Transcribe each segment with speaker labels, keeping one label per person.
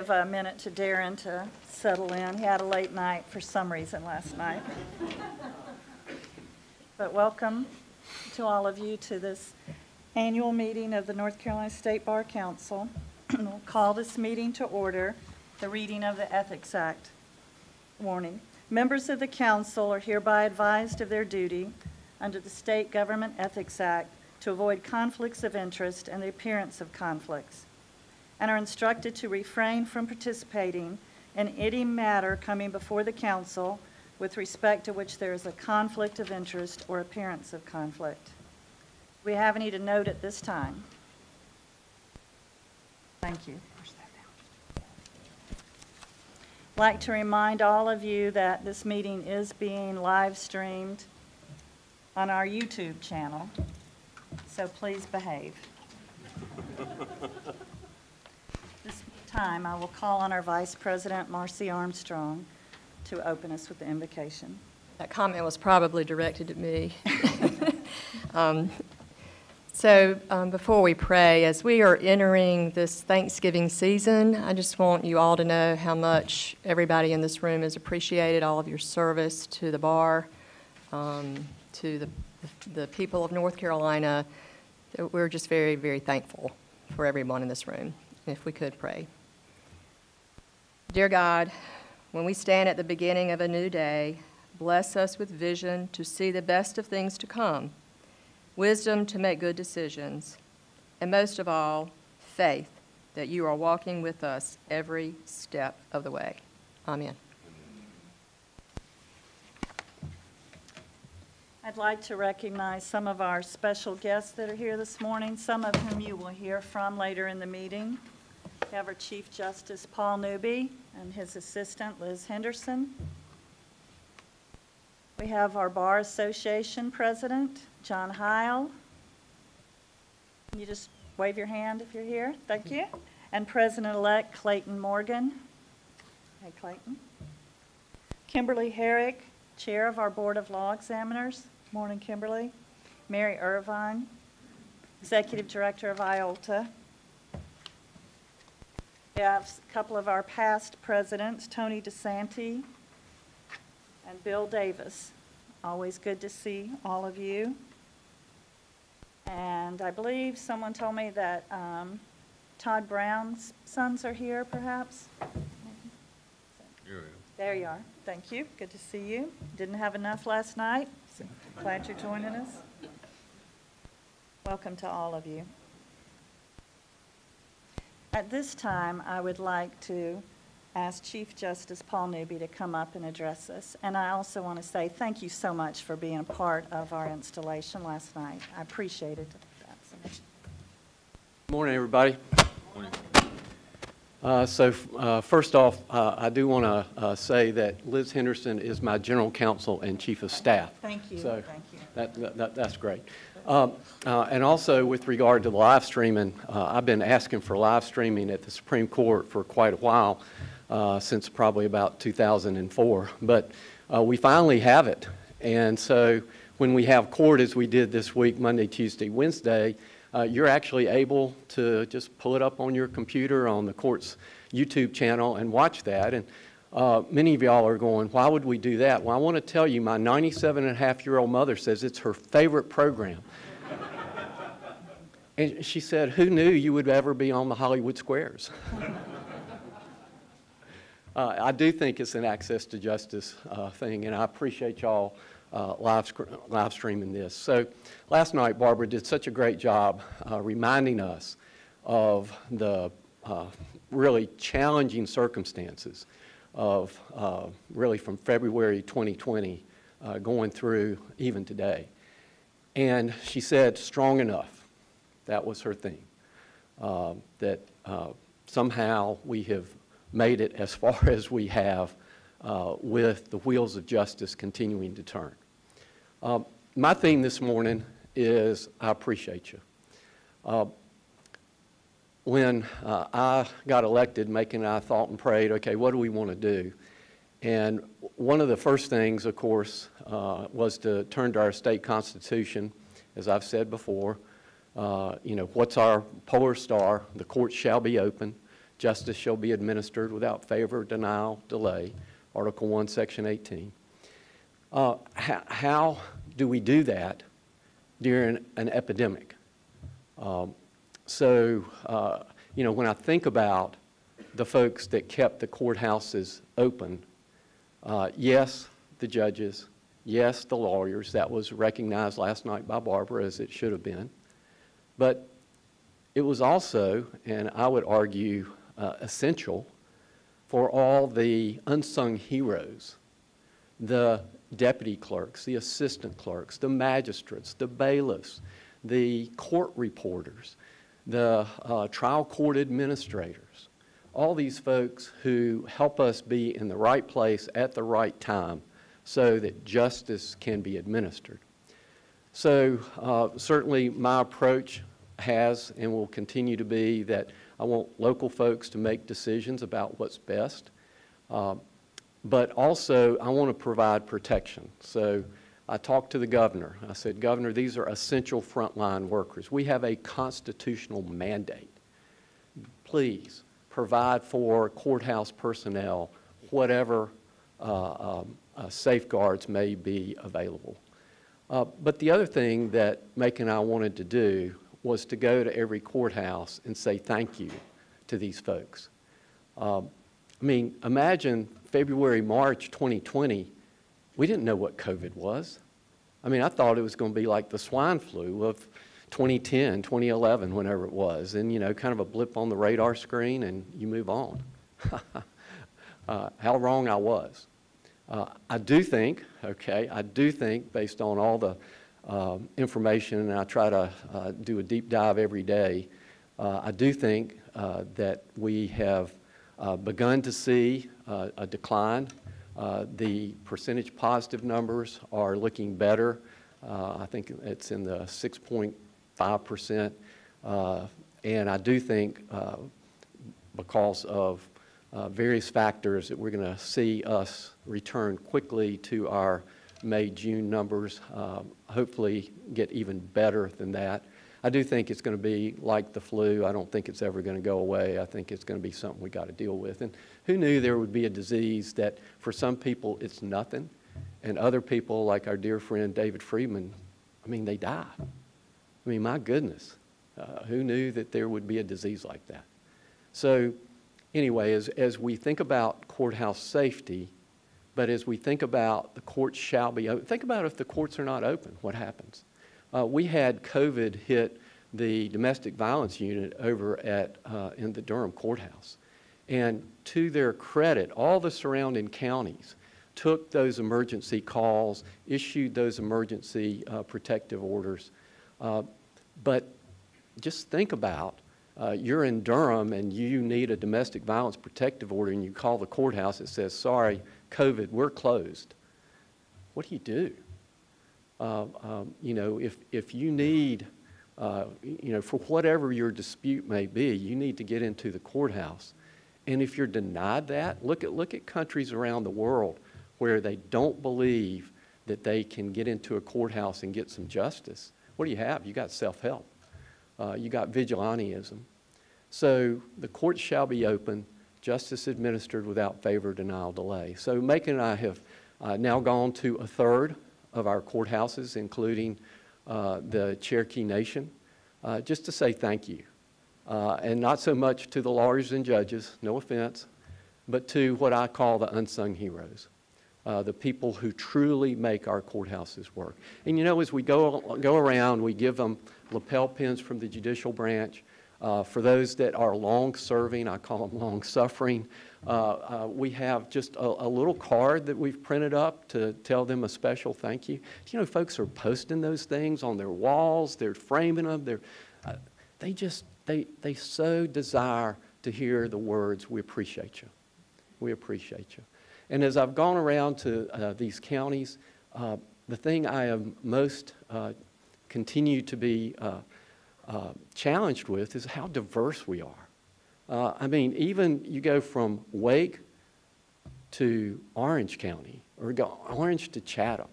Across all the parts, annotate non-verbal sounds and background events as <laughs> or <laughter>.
Speaker 1: Give a minute to Darrin to settle in. He had a late night for some reason last night. <laughs> But welcome to all of you to this annual meeting of the North Carolina State Bar Council. <clears throat> We'll call this meeting to order, the reading of the Ethics Act. Warning, members of the council are hereby advised of their duty under the State Government Ethics Act to avoid conflicts of interest and the appearance of conflicts, and are instructed to refrain from participating in any matter coming before the council with respect to which there is a conflict of interest or appearance of conflict. Do we have any to note at this time? Thank you. I'd like to remind all of you that this meeting is being live streamed on our YouTube channel, so please behave. <laughs> Time, I will call on our Vice President, Marcy Armstrong, to open us with the invocation.
Speaker 2: That comment was probably directed at me. <laughs> Um, So um, before we pray, as we are entering this Thanksgiving season, I just want you all to know how much everybody in this room has appreciated all of your service to the bar, um, to the the people of North Carolina. We're just very, very thankful for everyone in this room. If we could pray. Dear God, when we stand at the beginning of a new day, bless us with vision to see the best of things to come, wisdom to make good decisions, and most of all, faith that you are walking with us every step of the way. Amen.
Speaker 1: I'd like to recognize some of our special guests that are here this morning, some of whom you will hear from later in the meeting. We have our Chief Justice Paul Newby and his assistant Liz Henderson. We have our Bar Association President, John Heil. Can you just wave your hand if you're here? Thank you. And President-elect Clayton Morgan. Hey, Clayton. Kimberly Herrick, Chair of our Board of Law Examiners. Morning, Kimberly. Mary Irvine, Executive Director of IOLTA. We have a couple of our past presidents, Tony di Santi and Bill Davis. Always good to see all of you. And I believe someone told me that um, Todd Brown's sons are here, perhaps? There you are. Thank you. Good to see you. Didn't have enough last night, so glad you're joining us. Welcome to all of you. At this time, I would like to ask Chief Justice Paul Newby to come up and address us. And I also want to say thank you so much for being a part of our installation last night. I appreciated that so much.
Speaker 3: Morning, everybody. Uh, So uh, first off, uh, I do want to say that Liz Henderson is my general counsel and chief of staff.
Speaker 1: Thank you,
Speaker 3: So
Speaker 1: thank you.
Speaker 3: that- that- That's great. Um, uh, And also with regard to live streaming, uh, I've been asking for live streaming at the Supreme Court for quite a while, uh, since probably about 2004. But uh, we finally have it. And so when we have court, as we did this week, Monday, Tuesday, Wednesday, uh, you're actually able to just pull it up on your computer on the court's YouTube channel and watch that. And uh, many of y'all are going, why would we do that? Well, I want to tell you, my 97 and a half year old mother says it's her favorite program. And she said, who knew you would ever be on the Hollywood Squares? <laughs> Uh, I do think it's an access to justice uh, thing, and I appreciate y'all uh, live, live streaming this. So last night, Barbara did such a great job uh, reminding us of the uh, really challenging circumstances of uh, really from February 2020 uh, going through even today. And she said, strong enough. That was her thing. Uh, that uh, somehow we have made it as far <laughs> as we have uh, with the wheels of justice continuing to turn. Uh, My theme this morning is I appreciate you. Uh, When uh, I got elected, and I thought and prayed, okay, what do we want to do? And one of the first things, of course, uh, was to turn to our state constitution, as I've said before. Uh, You know, what's our polar star? The courts shall be open. justice shall be administered without favor, denial, delay, Article 1, Section 18. Uh, How how do we do that during an epidemic? Um, So, uh, you know, when I think about the folks that kept the courthouses open, uh, yes, the judges, yes, the lawyers, that was recognized last night by Barbara as it should have been. But it was also, and I would argue, uh, essential for all the unsung heroes, the deputy clerks, the assistant clerks, the magistrates, the bailiffs, the court reporters, the uh, trial court administrators, all these folks who help us be in the right place at the right time so that justice can be administered. So uh, certainly, my approach has and will continue to be that I want local folks to make decisions about what's best, uh, but also I want to provide protection. So I talked to the governor. I said, Governor, these are essential frontline workers. We have a constitutional mandate. Please provide for courthouse personnel whatever uh, um, safeguards may be available. Uh, But the other thing that Macon and I wanted to do was to go to every courthouse and say thank you to these folks. Um, I mean, imagine February, March 2020, we didn't know what COVID was. I mean, I thought it was going to be like the swine flu of 2010, 2011, whenever it was, and, you know, kind of a blip on the radar screen and you move on. <laughs> uh, how wrong I was. Uh, I do think, okay, I do think, based on all the um, information, and I try to uh, do a deep dive every day, uh, I do think uh, that we have uh, begun to see uh, a decline. Uh, The percentage positive numbers are looking better. Uh, I think it's in the 6.5%. Uh, And I do think uh, because of uh, various factors that we're going to see us return quickly to our May, June numbers, uh, hopefully get even better than that. I do think it's going to be like the flu. I don't think it's ever going to go away. I think it's going to be something we got to deal with. And who knew there would be a disease that for some people it's nothing, and other people, like our dear friend David Friedman, I mean, they die. I mean, my goodness, uh, who knew that there would be a disease like that? So, anyway, as, as we think about courthouse safety, but as we think about the courts shall be open, think about if the courts are not open, what happens? Uh, we had COVID hit the domestic violence unit over at, uh, in the Durham courthouse. And to their credit, all the surrounding counties took those emergency calls, issued those emergency uh, protective orders. Uh, but just think about uh, you're in Durham and you need a domestic violence protective order and you call the courthouse that says, sorry, COVID, we're closed. What do you do? Uh, um, you know, if, if you need, uh, you know, for whatever your dispute may be, you need to get into the courthouse. And if you're denied that, look at, look at countries around the world where they don't believe that they can get into a courthouse and get some justice. What do you have? You got self-help. Uh, you got vigilantism. So the courts shall be open, justice administered without favor, denial, delay. So Macon and I have uh, now gone to a third of our courthouses, including uh, the Cherokee Nation, uh, just to say thank you. Uh, and not so much to the lawyers and judges, no offense, but to what I call the unsung heroes, uh, the people who truly make our courthouses work. And you know, as we go, go around, we give them lapel pins from the judicial branch. Uh, for those that are long-serving, I call them long-suffering, uh, uh, we have just a, a little card that we've printed up to tell them a special thank you. You know, folks are posting those things on their walls, they're framing them, they're, uh, they just, they, they so desire to hear the words, we appreciate you. We appreciate you. And as I've gone around to uh, these counties, uh, the thing I am most continue to be uh, challenged with is how diverse we are. Uh, I mean, even you go from Wake to Orange County, or go Orange to Chatham,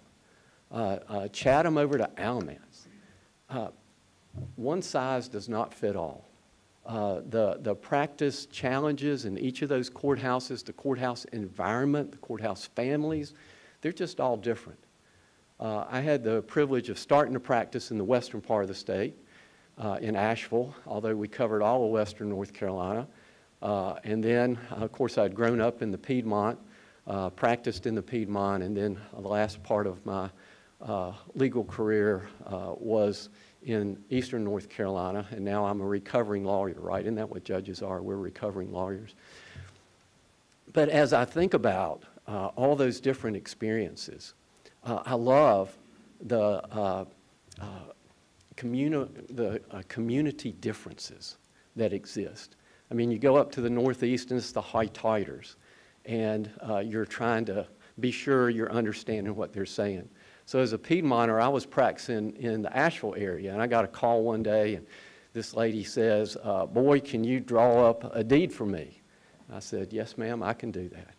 Speaker 3: uh, uh, Chatham over to Alamance. Uh, one size does not fit all. uh, the, the practice challenges in each of those courthouses, the courthouse environment, the courthouse families, they're just all different. I had the privilege of starting to practice in the western part of the state, uh, in Asheville, although we covered all of western North Carolina. Uh, and then, of course, I'd grown up in the Piedmont, uh, practiced in the Piedmont, and then the last part of my uh, legal career uh, was in eastern North Carolina, and now I'm a recovering lawyer, right? Isn't that what judges are? We're recovering lawyers. But as I think about uh, all those different experiences, I love the, communi- the uh, community differences that exist. I mean, you go up to the northeast and it's the Hoi Toiders, and uh, you're trying to be sure you're understanding what they're saying. So as a Piedmonter, I was practicing in the Asheville area, and I got a call one day, and this lady says, uh, boy, can you draw up a deed for me? I said, yes, ma'am, I can do that.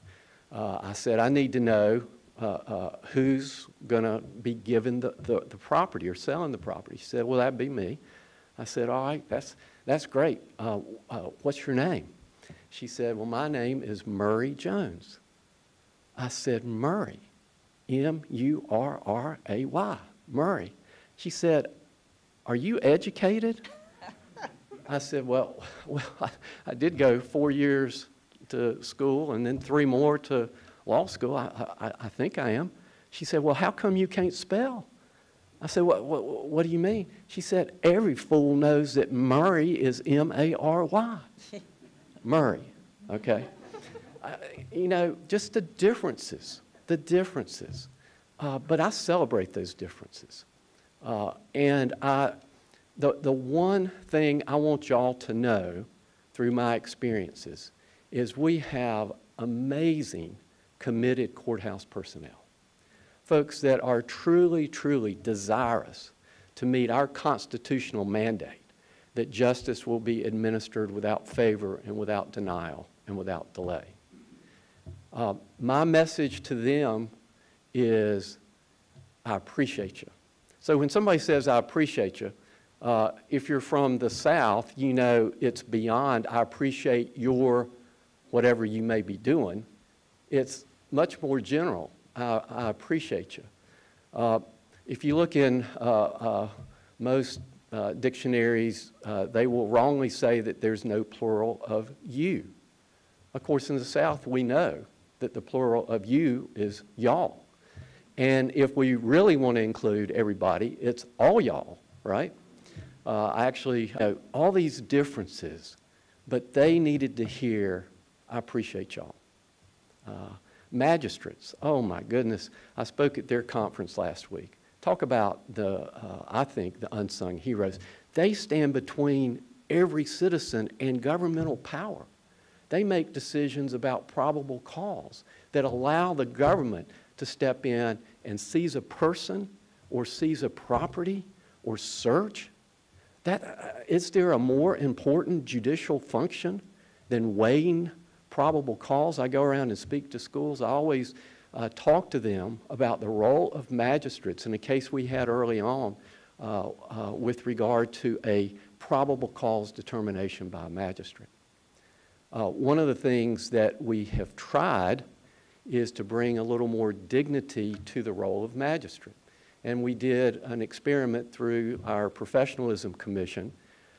Speaker 3: Uh, I said, I need to know uh, uh, who's going to be given the, the, the property or selling the property. She said, well, that'd be me. I said, all right, that's, that's great. Uh, uh, what's your name? She said, well, my name is Murray Jones. I said, Murray, M-U-R-R-A-Y, Murray. She said, are you educated? <laughs> I said, well, <laughs> well, I, I did go four years to school and then three more to law school. I, I, I think I am. She said, well, how come you can't spell? I said, what, what, what do you mean? She said, every fool knows that Murray is M-A-R-Y. <laughs> Murray, okay? I, you know, just the differences, the differences. Uh, but I celebrate those differences. Uh, and I, the, the one thing I want y'all to know through my experiences is we have amazing, committed courthouse personnel. Folks that are truly, truly desirous to meet our constitutional mandate that justice will be administered without favor and without denial and without delay. Uh, my message to them is I appreciate you. So when somebody says, I appreciate you, uh, if you're from the South, you know it's beyond, I appreciate your whatever you may be doing. It's much more general. I, I appreciate you. Uh, if you look in uh, uh, most uh, dictionaries, uh, they will wrongly say that there's no plural of you. Of course, in the South, we know that the plural of you is y'all. And if we really want to include everybody, it's all y'all, right? Uh, I actually know all these differences, but they needed to hear, I appreciate y'all. Uh, magistrates, oh my goodness, I spoke at their conference last week. Talk about the, uh, I think, the unsung heroes. They stand between every citizen and governmental power. They make decisions about probable cause that allow the government to step in and seize a person or seize a property or search. That, uh, is there a more important judicial function than weighing probable cause? I go around and speak to schools. I always uh, talk to them about the role of magistrates in a case we had early on uh, uh, with regard to a probable cause determination by a magistrate. Uh, one of the things that we have tried is to bring a little more dignity to the role of magistrate. And we did an experiment through our professionalism commission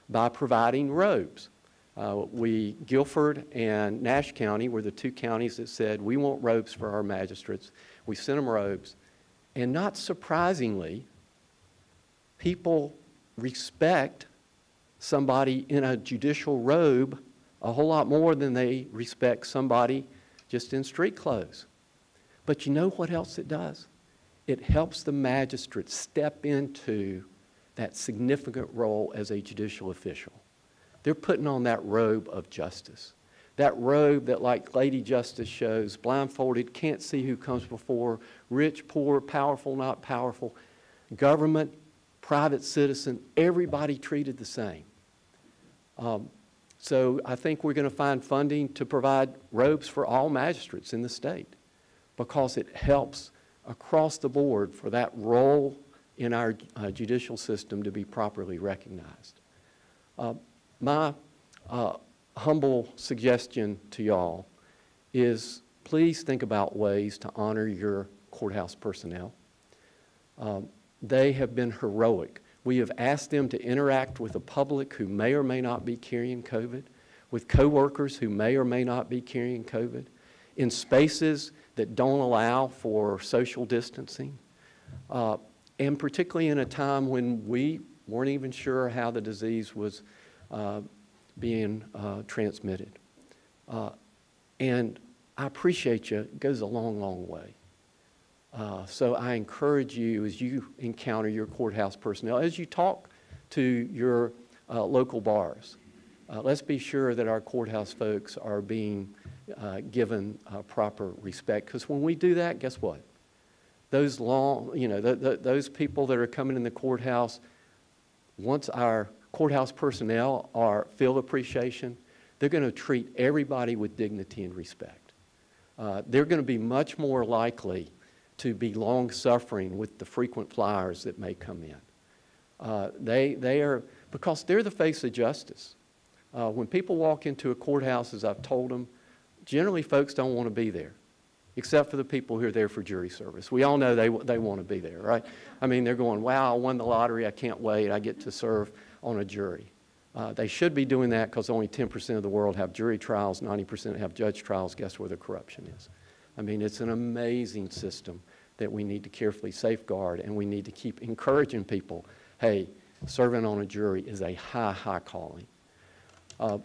Speaker 3: by providing robes. Uh, we, Guilford and Nash County were the two counties that said, we want robes for our magistrates. We sent them robes. And not surprisingly, people respect somebody in a judicial robe a whole lot more than they respect somebody just in street clothes. But you know what else it does? It helps the magistrate step into that significant role as a judicial official. They're putting on that robe of justice. That robe that, like Lady Justice shows, blindfolded, can't see who comes before, rich, poor, powerful, not powerful, government, private citizen, everybody treated the same. Um, so I think we're going to find funding to provide robes for all magistrates in the state because it helps across the board for that role in our uh, judicial system to be properly recognized. Uh, my uh, humble suggestion to y'all is please think about ways to honor your courthouse personnel. Um, They have been heroic. We have asked them to interact with the public who may or may not be carrying COVID, with coworkers who may or may not be carrying COVID, in spaces that don't allow for social distancing, uh, and particularly in a time when we weren't even sure how the disease was uh, being uh, transmitted. Uh, And I appreciate you. It goes a long, long way. Uh, So I encourage you, as you encounter your courthouse personnel, as you talk to your uh, local bars, let's be sure that our courthouse folks are being given proper respect. Because when we do that, guess what? Those long, you know, th- th- those people that are coming in the courthouse, once our courthouse personnel are, feel appreciation, they're going to treat everybody with dignity and respect. Uh, they're going to be much more likely to be long-suffering with the frequent flyers that may come in. Uh, they, they are, because they're the face of justice. Uh, when people walk into a courthouse, as I've told them, generally folks don't want to be there, except for the people who are there for jury service. We all know they, they want to be there, right? I mean, they're going, wow, I won the lottery, I can't wait, I get to serve on a jury. Uh, they should be doing that because only 10% of the world have jury trials, 90% have judge trials. Guess where the corruption is? I mean, it's an amazing system that we need to carefully safeguard, and we need to keep encouraging people, hey, serving on a jury is a high, high calling. Uh,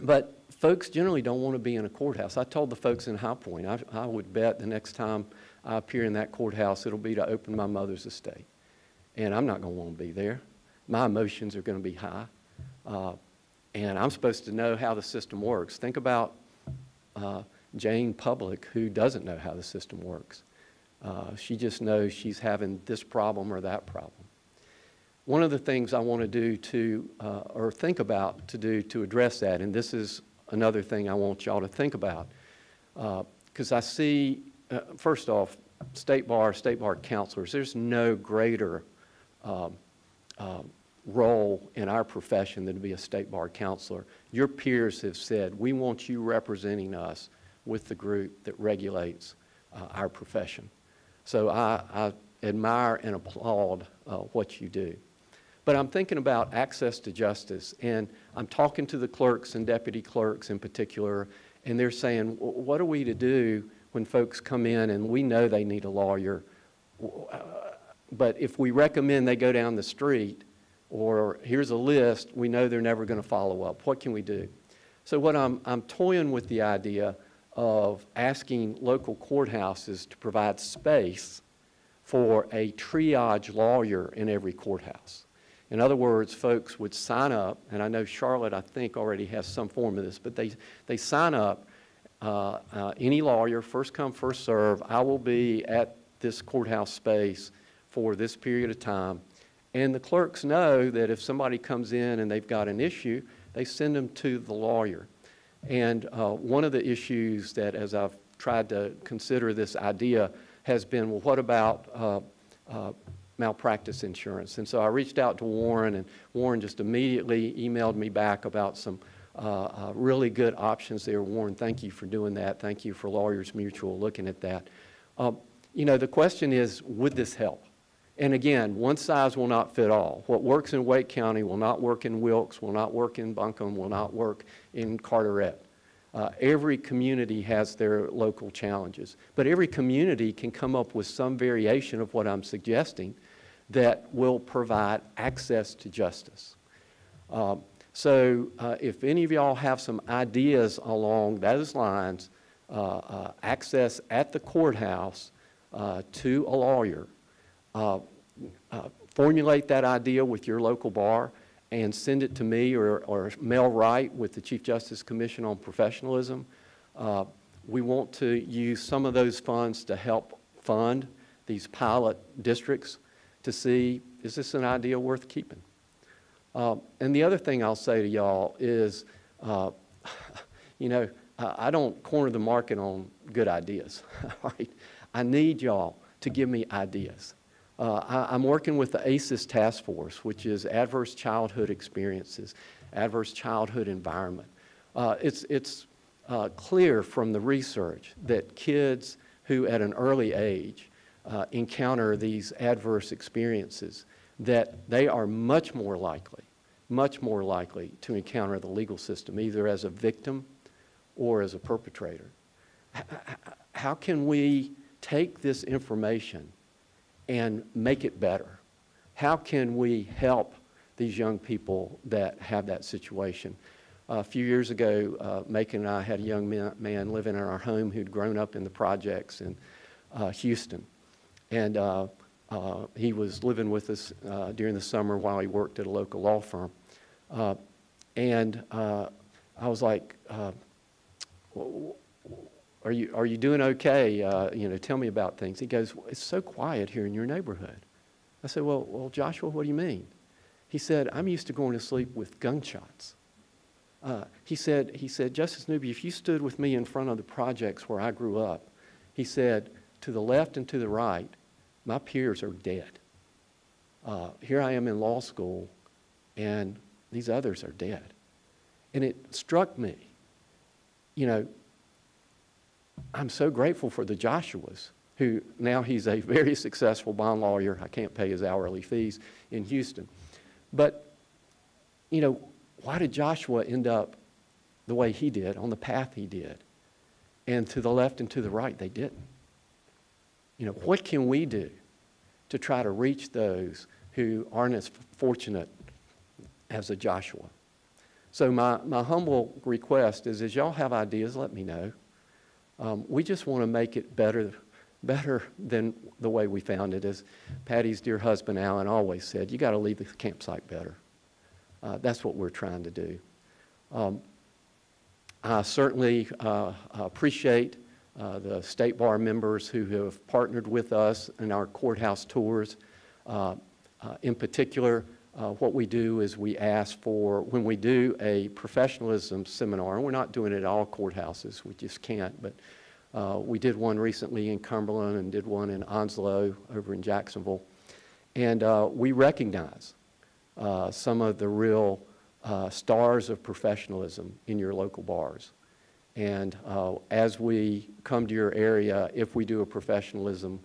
Speaker 3: But folks generally don't want to be in a courthouse. I told the folks in High Point, I, I would bet the next time I appear in that courthouse, it'll be to open my mother's estate. And I'm not going to want to be there. My emotions are going to be high. Uh, and I'm supposed to know how the system works. Think about uh, Jane Public, who doesn't know how the system works. Uh, she just knows she's having this problem or that problem. One of the things I want to do to, uh, or think about to do to address that, and this is another thing I want y'all to think about, because I see, uh, first off, state bar, state bar counselors, there's no greater um, um, role in our profession than to be a state bar counselor. Your peers have said, we want you representing us with the group that regulates uh, our profession. So I, I admire and applaud uh, what you do. But I'm thinking about access to justice, and I'm talking to the clerks and deputy clerks in particular, and they're saying, "W- what are we to do when folks come in and we know they need a lawyer? Uh, But if we recommend they go down the street, or here's a list, we know they're never going to follow up. What can we do? So what I'm, I'm toying with the idea of asking local courthouses to provide space for a triage lawyer in every courthouse. In other words, folks would sign up, and I know Charlotte, I think, already has some form of this, but they, they sign up, uh, uh, any lawyer, first come, first serve, I will be at this courthouse space for this period of time. And the clerks know that if somebody comes in and they've got an issue, they send them to the lawyer. And uh, one of the issues that, as I've tried to consider this idea, has been, well, what about uh, uh, malpractice insurance? And so I reached out to Warren, and Warren just immediately emailed me back about some uh, uh, really good options there. Warren, thank you for doing that. Thank you for Lawyers Mutual looking at that. Uh, You know, the question is, would this help? And again, one size will not fit all. What works in Wake County will not work in Wilkes, will not work in Buncombe, will not work in Carteret. Uh, every community has their local challenges, but every community can come up with some variation of what I'm suggesting that will provide access to justice. Um, So uh, if any of y'all have some ideas along those lines, uh, uh, access at the courthouse uh, to a lawyer, formulate that idea with your local bar and send it to me or, or Mel Wright with the Chief Justice Commission on Professionalism. Uh, We want to use some of those funds to help fund these pilot districts to see, is this an idea worth keeping? Uh, And the other thing I'll say to y'all is, uh, <laughs> you know, I I don't corner the market on good ideas, all <laughs> right? I need y'all to give me ideas. Uh, I- I'm working with the ACES Task Force, which is Adverse Childhood Experiences. adverse childhood environment. Uh, It's, it's uh, clear from the research that kids who at an early age uh, encounter these adverse experiences, that they are much more likely, much more likely to encounter the legal system, either as a victim or as a perpetrator. How can we take this information and make it better? How can we help these young people that have that situation? a few years ago, uh, Macon and I had a young man, man living in our home who'd grown up in the projects in uh, Houston. And uh, uh, he was living with us uh, during the summer while he worked at a local law firm. Uh, and uh, I was like, uh, "W- w- are you, are you doing okay? Uh, you know, tell me about things. He goes, "Well, it's so quiet here in your neighborhood. I said, well, well, Joshua, what do you mean? He said, I'm used to going to sleep with gunshots. Uh, he said, he said, Justice Newby, if you stood with me in front of the projects where I grew up, he said, to the left and to the right, my peers are dead. Uh, here I am in law school, and these others are dead. And it struck me, you know, I'm so grateful for the Joshuas, who now he's a very successful bond lawyer. I can't pay his hourly fees in Houston. But, you know, why did Joshua end up the way he did, on the path he did? And to the left and to the right, they didn't. You know, what can we do to try to reach those who aren't as fortunate as a Joshua? So my, my humble request is, as y'all have ideas, let me know. Um, we just want to make it better, better than the way we found it. As Patty's dear husband Alan always said, you got to leave the campsite better. Uh, that's what we're trying to do. Um, I certainly uh, appreciate uh, the state bar members who have partnered with us in our courthouse tours. Uh, uh, in particular, uh, what we do is we ask for, when we do a professionalism seminar, and we're not doing it at all courthouses, we just can't, but uh, we did one recently in Cumberland and did one in Onslow over in Jacksonville. And uh, we recognize uh, some of the real uh, stars of professionalism in your local bars. And uh, as we come to your area, if we do a professionalism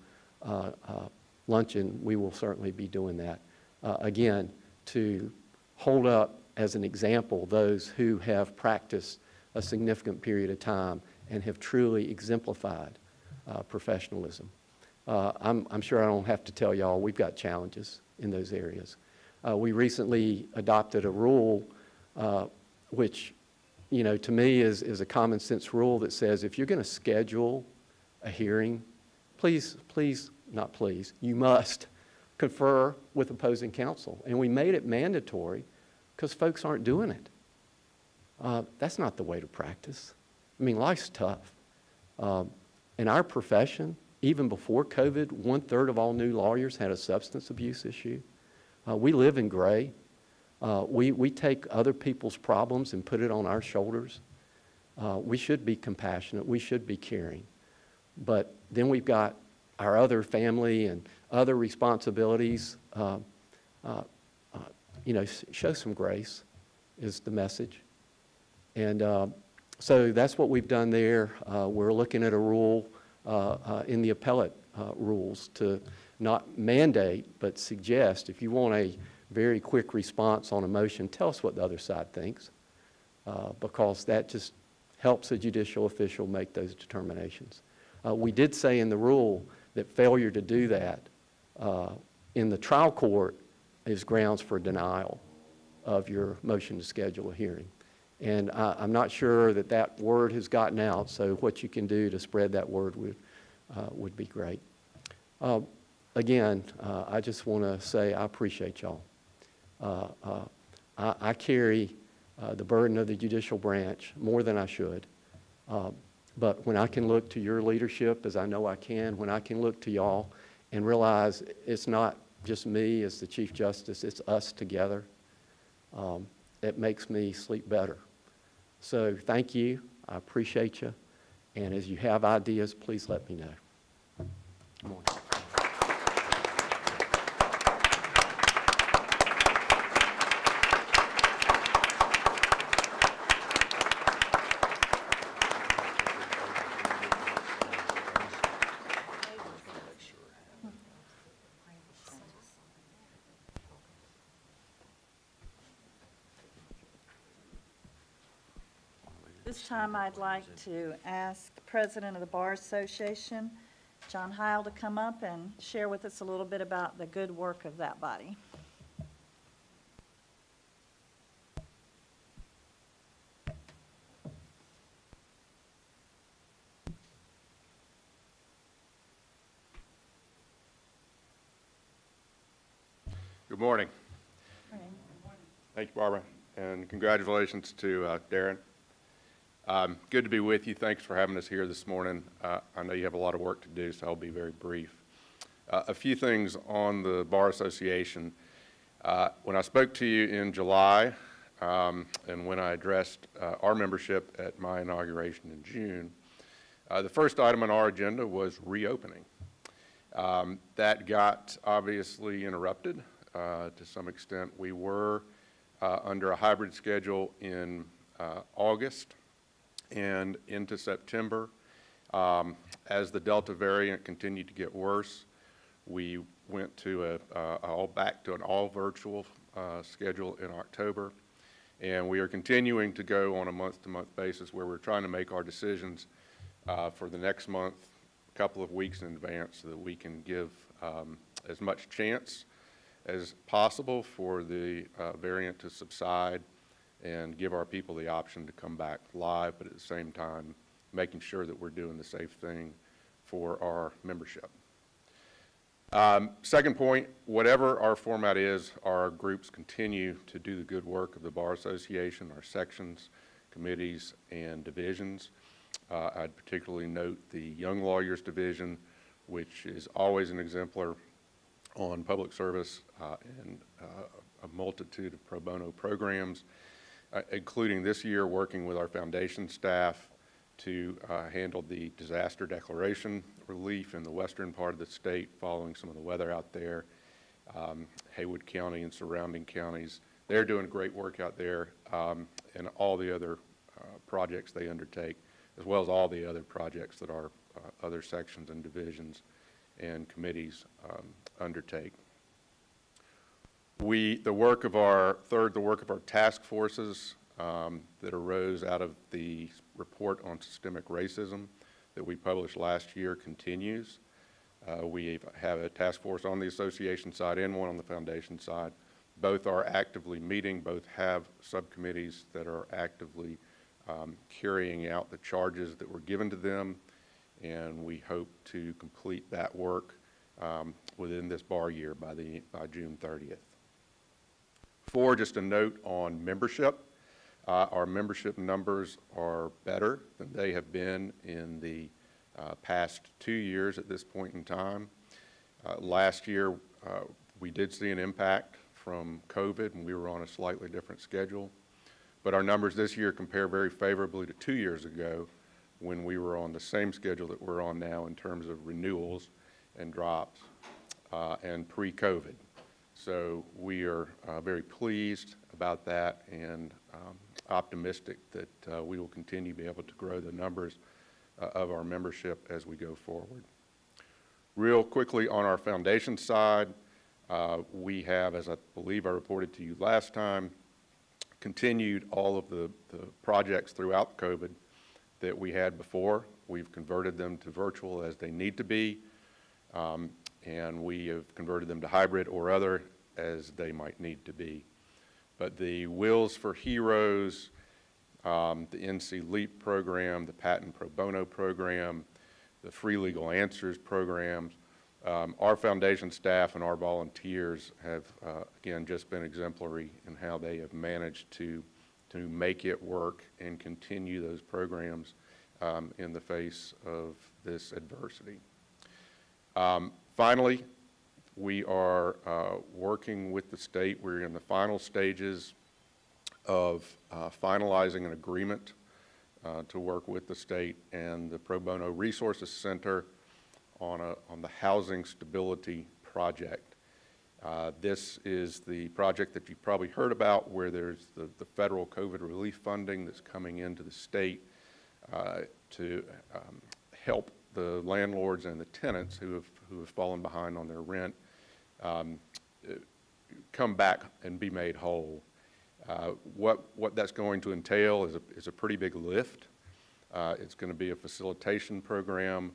Speaker 3: luncheon, we will certainly be doing that. Uh, Again, to hold up as an example those who have practiced a significant period of time and have truly exemplified uh, professionalism. Uh, I'm, I'm sure I don't have to tell y'all, we've got challenges in those areas. Uh, we recently adopted a rule uh, which, you know, to me is, is a common sense rule that says if you're going to schedule a hearing, please, please, not please, you must confer with opposing counsel. And we made it mandatory because folks aren't doing it. Uh, that's not the way to practice. I mean, life's tough. Um, in our profession, even before COVID, one third of all new lawyers had a substance abuse issue. Uh, we live in gray. Uh, we, we take other people's problems and put it on our shoulders. Uh, we should be compassionate. We should be caring. But then we've got our other family and other responsibilities. Uh, uh, uh, you know, show some grace is the message. And uh, so that's what we've done there. Uh, We're looking at a rule in the appellate rules to not mandate, but suggest, if you want a very quick response on a motion, tell us what the other side thinks, because that just helps a judicial official make those determinations. Uh, We did say in the rule that failure to do that in the trial court is grounds for denial of your motion to schedule a hearing. And I, I'm not sure that that word has gotten out, so what you can do to spread that word would, uh, would be great. Uh, Again, uh, I just want to say I appreciate y'all. Uh, uh, I, I carry uh, the burden of the judicial branch more than I should. Uh, But when I can look to your leadership, as I know I can, when I can look to y'all and realize it's not just me as the Chief Justice, it's us together, um, it makes me sleep better. So thank you. I appreciate you. And as you have ideas, please let me know.
Speaker 1: This time, I'd like to ask the President of the Bar Association, John Heil, to come up and share with us a little bit about the good work of that body.
Speaker 4: Good morning. Thank you, Barbara, and congratulations to uh, Darrin. Um, Good to be with you. Thanks for having us here this morning. Uh, I know you have a lot of work to do, so I'll be very brief. Uh, A few things on the Bar Association. Uh, When I spoke to you in July, um, and when I addressed uh, our membership at my inauguration in June, uh, the first item on our agenda was reopening. Um, That got obviously interrupted uh, to some extent. We were uh, under a hybrid schedule in uh, August and into September. Um, As the Delta variant continued to get worse, we went to a, uh, all back to an all-virtual uh, schedule in October. And we are continuing to go on a month-to-month basis where we're trying to make our decisions uh, for the next month, a couple of weeks in advance, so that we can give um, as much chance as possible for the uh, variant to subside and give our people the option to come back live, but at the same time, making sure that we're doing the safe thing for our membership. Um, Second point, whatever our format is, our groups continue to do the good work of the Bar Association, our sections, committees, and divisions. Uh, I'd particularly note the Young Lawyers Division, which is always an exemplar on public service uh, and uh, a multitude of pro bono programs, including this year working with our foundation staff to uh, handle the disaster declaration relief in the western part of the state following some of the weather out there. Um, Haywood County and surrounding counties, they're doing great work out there, um, and all the other uh, projects they undertake, as well as all the other projects that our uh, other sections and divisions and committees um, undertake. We, the work of our, third, the work of our task forces um, that arose out of the report on systemic racism that we published last year continues. Uh, We have a task force on the association side and one on the foundation side. Both are actively meeting, both have subcommittees that are actively um, carrying out the charges that were given to them, and we hope to complete that work um, within this bar year by the, by June 30th. Four, just a note on membership. Uh, Our membership numbers are better than they have been in the uh, past two years at this point in time. Uh, Last year, uh, we did see an impact from COVID, and we were on a slightly different schedule. But our numbers this year compare very favorably to two years ago, when we were on the same schedule that we're on now in terms of renewals and drops, uh, and pre-COVID. So we are uh, very pleased about that and um, optimistic that uh, we will continue to be able to grow the numbers uh, of our membership as we go forward. Real quickly, on our foundation side, uh, we have, as I believe I reported to you last time, continued all of the, the projects throughout COVID that we had before. We've converted them to virtual as they need to be, um, and we have converted them to hybrid or other as they might need to be. But the Wills for Heroes, um, the NC LEAP program, the Patent Pro Bono program, the Free Legal Answers programs, um, our foundation staff and our volunteers have, uh, again, just been exemplary in how they have managed to, to make it work and continue those programs um, in the face of this adversity. Um, Finally, we are uh, working with the state. We're in the final stages of uh, finalizing an agreement uh, to work with the state and the Pro Bono Resources Center on a, on the housing stability project. Uh, This is the project that you've probably heard about where there's the, the federal COVID relief funding that's coming into the state uh, to um, help the landlords and the tenants who have, who have fallen behind on their rent um, come back and be made whole. Uh, What, what that's going to entail is a, is a pretty big lift. Uh, It's going to be a facilitation program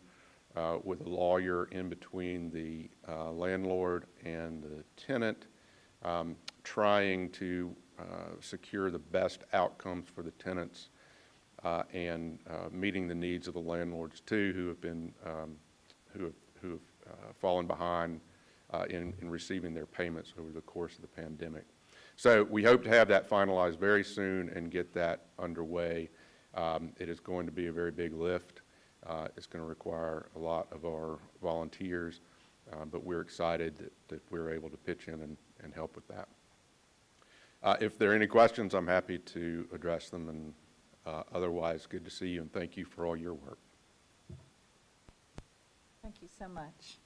Speaker 4: uh, with a lawyer in between the uh, landlord and the tenant, um, trying to uh, secure the best outcomes for the tenants uh, and uh, meeting the needs of the landlords too, who have been, um, who have, who have uh, fallen behind uh, in, in receiving their payments over the course of the pandemic. So we hope to have that finalized very soon and get that underway. Um, It is going to be a very big lift. Uh, It's going to require a lot of our volunteers, uh, but we're excited that, that we're able to pitch in and, and help with that. Uh, If there are any questions, I'm happy to address them, and uh, otherwise, good to see you, and thank you for all your work.
Speaker 1: Thank you so much.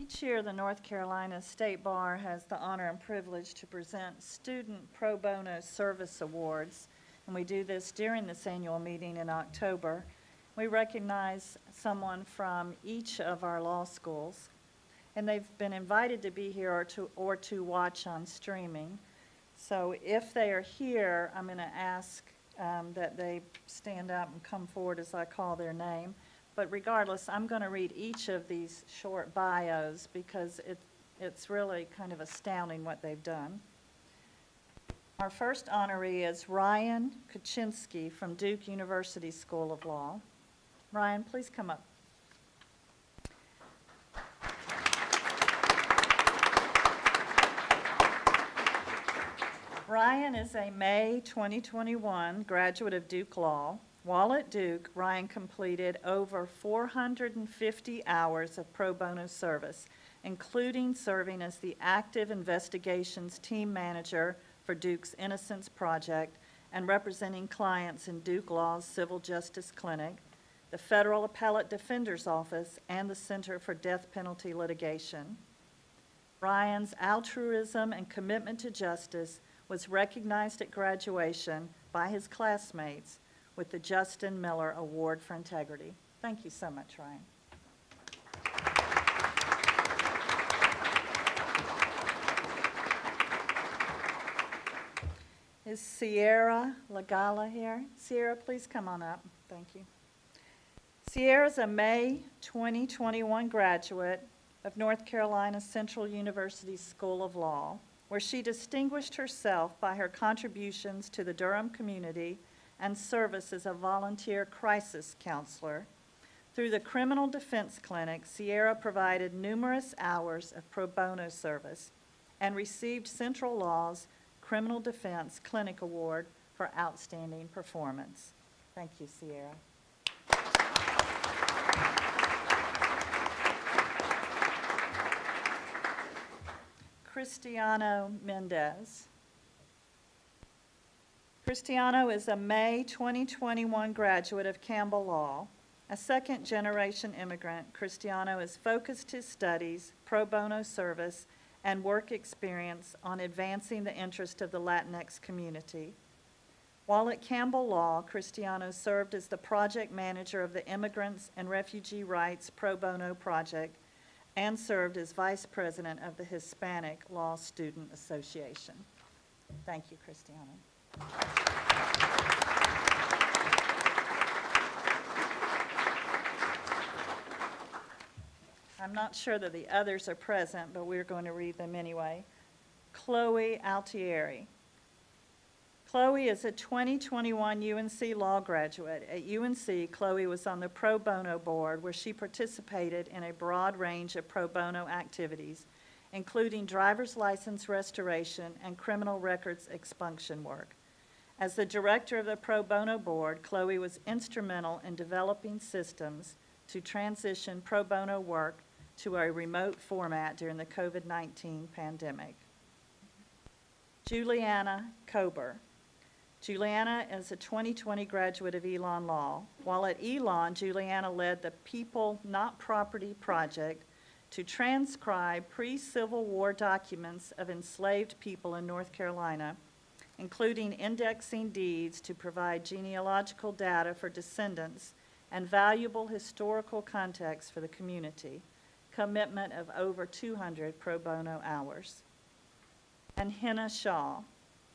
Speaker 1: Each year, the North Carolina State Bar has the honor and privilege to present Student Pro Bono Service Awards, and we do this during this annual meeting in October. We recognize someone from each of our law schools, and they've been invited to be here or to, or to watch on streaming. So if they are here, I'm going to ask um, that they stand up and come forward as I call their name. But regardless, I'm going to read each of these short bios because it, it's really kind of astounding what they've done. Our first honoree is Ryan Kaczynski from Duke University School of Law. Ryan, please come up. Ryan is a May 2021 graduate of Duke Law. While at Duke, Ryan completed over 450 hours of pro bono service, including serving as the active investigations team manager for Duke's Innocence Project and representing clients in Duke Law's Civil Justice Clinic, the Federal Appellate Defender's Office, and the Center for Death Penalty Litigation. Ryan's altruism and commitment to justice was recognized at graduation by his classmates with the Justin Miller Award for Integrity. Thank you so much, Ryan. Is Sierra Lagala here? Sierra, please come on up. Thank you. Sierra's a May 2021 graduate of North Carolina Central University School of Law, where she distinguished herself by her contributions to the Durham community and service as a volunteer crisis counselor. Through the Criminal Defense Clinic, Sierra provided numerous hours of pro bono service and received Central Law's Criminal Defense Clinic Award for outstanding performance. Thank you, Sierra. Cristiano Mendez. Cristiano is a May 2021 graduate of Campbell Law. A second-generation immigrant, Cristiano has focused his studies, pro bono service, and work experience on advancing the interest of the Latinx community. While at Campbell Law, Cristiano served as the project manager of the Immigrants and Refugee Rights Pro Bono Project and served as vice president of the Hispanic Law Student Association. Thank you, Cristiano. I'm not sure that the others are present, but we're going to read them anyway. Chloe Altieri. Chloe is a 2021 UNC Law graduate. At UNC, Chloe was on the pro bono board where she participated in a broad range of pro bono activities, including driver's license restoration and criminal records expunction work. As the director of the pro bono board, Chloe was instrumental in developing systems to transition pro bono work to a remote format during the COVID-19 pandemic. Juliana Kober. Juliana is a 2020 graduate of Elon Law. While at Elon, Juliana led the People Not Property Project to transcribe pre-Civil War documents of enslaved people in North Carolina, including indexing deeds to provide genealogical data for descendants and valuable historical context for the community, commitment of over 200 pro bono hours. And Henna Shaw.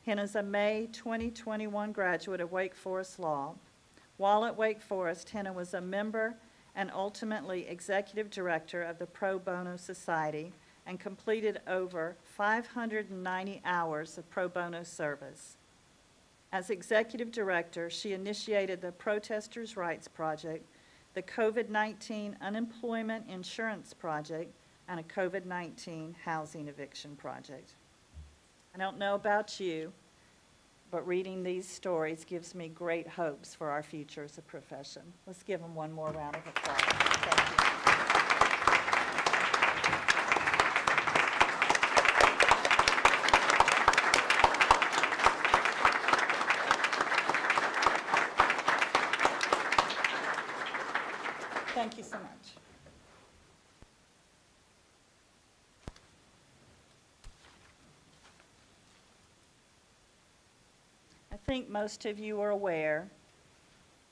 Speaker 1: Henna's a May 2021 graduate of Wake Forest Law. While at Wake Forest, Henna was a member and ultimately executive director of the Pro Bono Society and completed over 590 hours of pro bono service. As executive director, she initiated the Protesters' Rights Project, the COVID-19 Unemployment Insurance Project, and a COVID-19 Housing Eviction Project. I don't know about you, but reading these stories gives me great hopes for our future as a profession. Let's give them one more round of applause. Thank you. Thank you so much. I think most of you are aware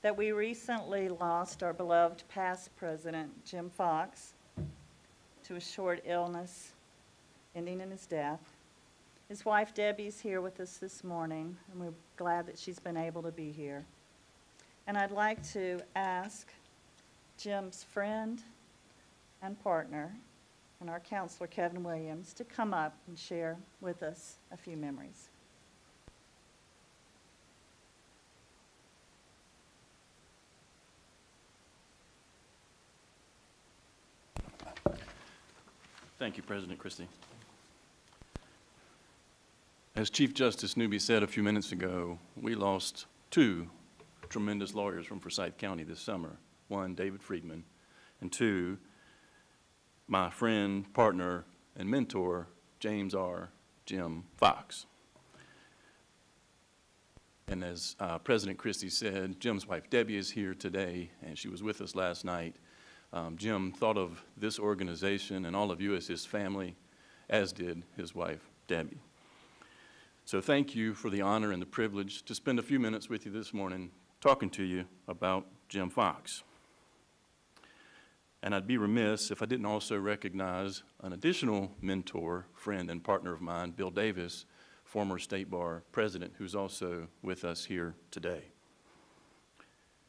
Speaker 1: that we recently lost our beloved past president, Jim Fox, to a short illness ending in his death. His wife Debbie is here with us this morning, and we're glad that she's been able to be here. And I'd like to ask Jim's friend and partner, and our counselor, Kevin Williams, to come up and share with us a few memories.
Speaker 5: Thank you, President Christy. As Chief Justice Newby said a few minutes ago, we lost two tremendous lawyers from Forsyth County this summer. One, David Friedman, and two, my friend, partner, and mentor, James R. Jim Fox. And as uh, President Christy said, Jim's wife Debbie is here today, and she was with us last night. Um, Jim thought of this organization and all of you as his family, as did his wife Debbie. So thank you for the honor and the privilege to spend a few minutes with you this morning talking to you about Jim Fox. And I'd be remiss if I didn't also recognize an additional mentor, friend, and partner of mine, Bill Davis, former State Bar president, who's also with us here today.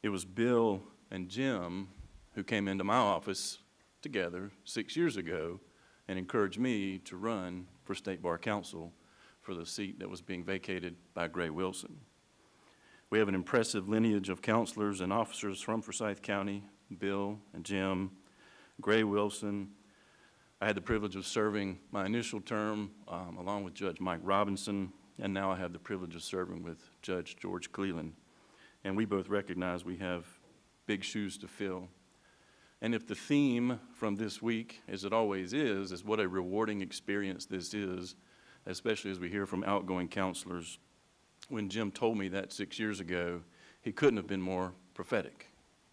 Speaker 5: It was Bill and Jim who came into my office together six years ago and encouraged me to run for State Bar Council for the seat that was being vacated by Gray Wilson. We have an impressive lineage of counselors and officers from Forsyth County, Bill and Jim, Gray Wilson. I had the privilege of serving my initial term um, along with Judge Mike Robinson, and now I have the privilege of serving with Judge George Cleland. And we both recognize we have big shoes to fill. And if the theme from this week, as it always is, is what a rewarding experience this is, especially as we hear from outgoing counselors, when Jim told me that six years ago, he couldn't have been more prophetic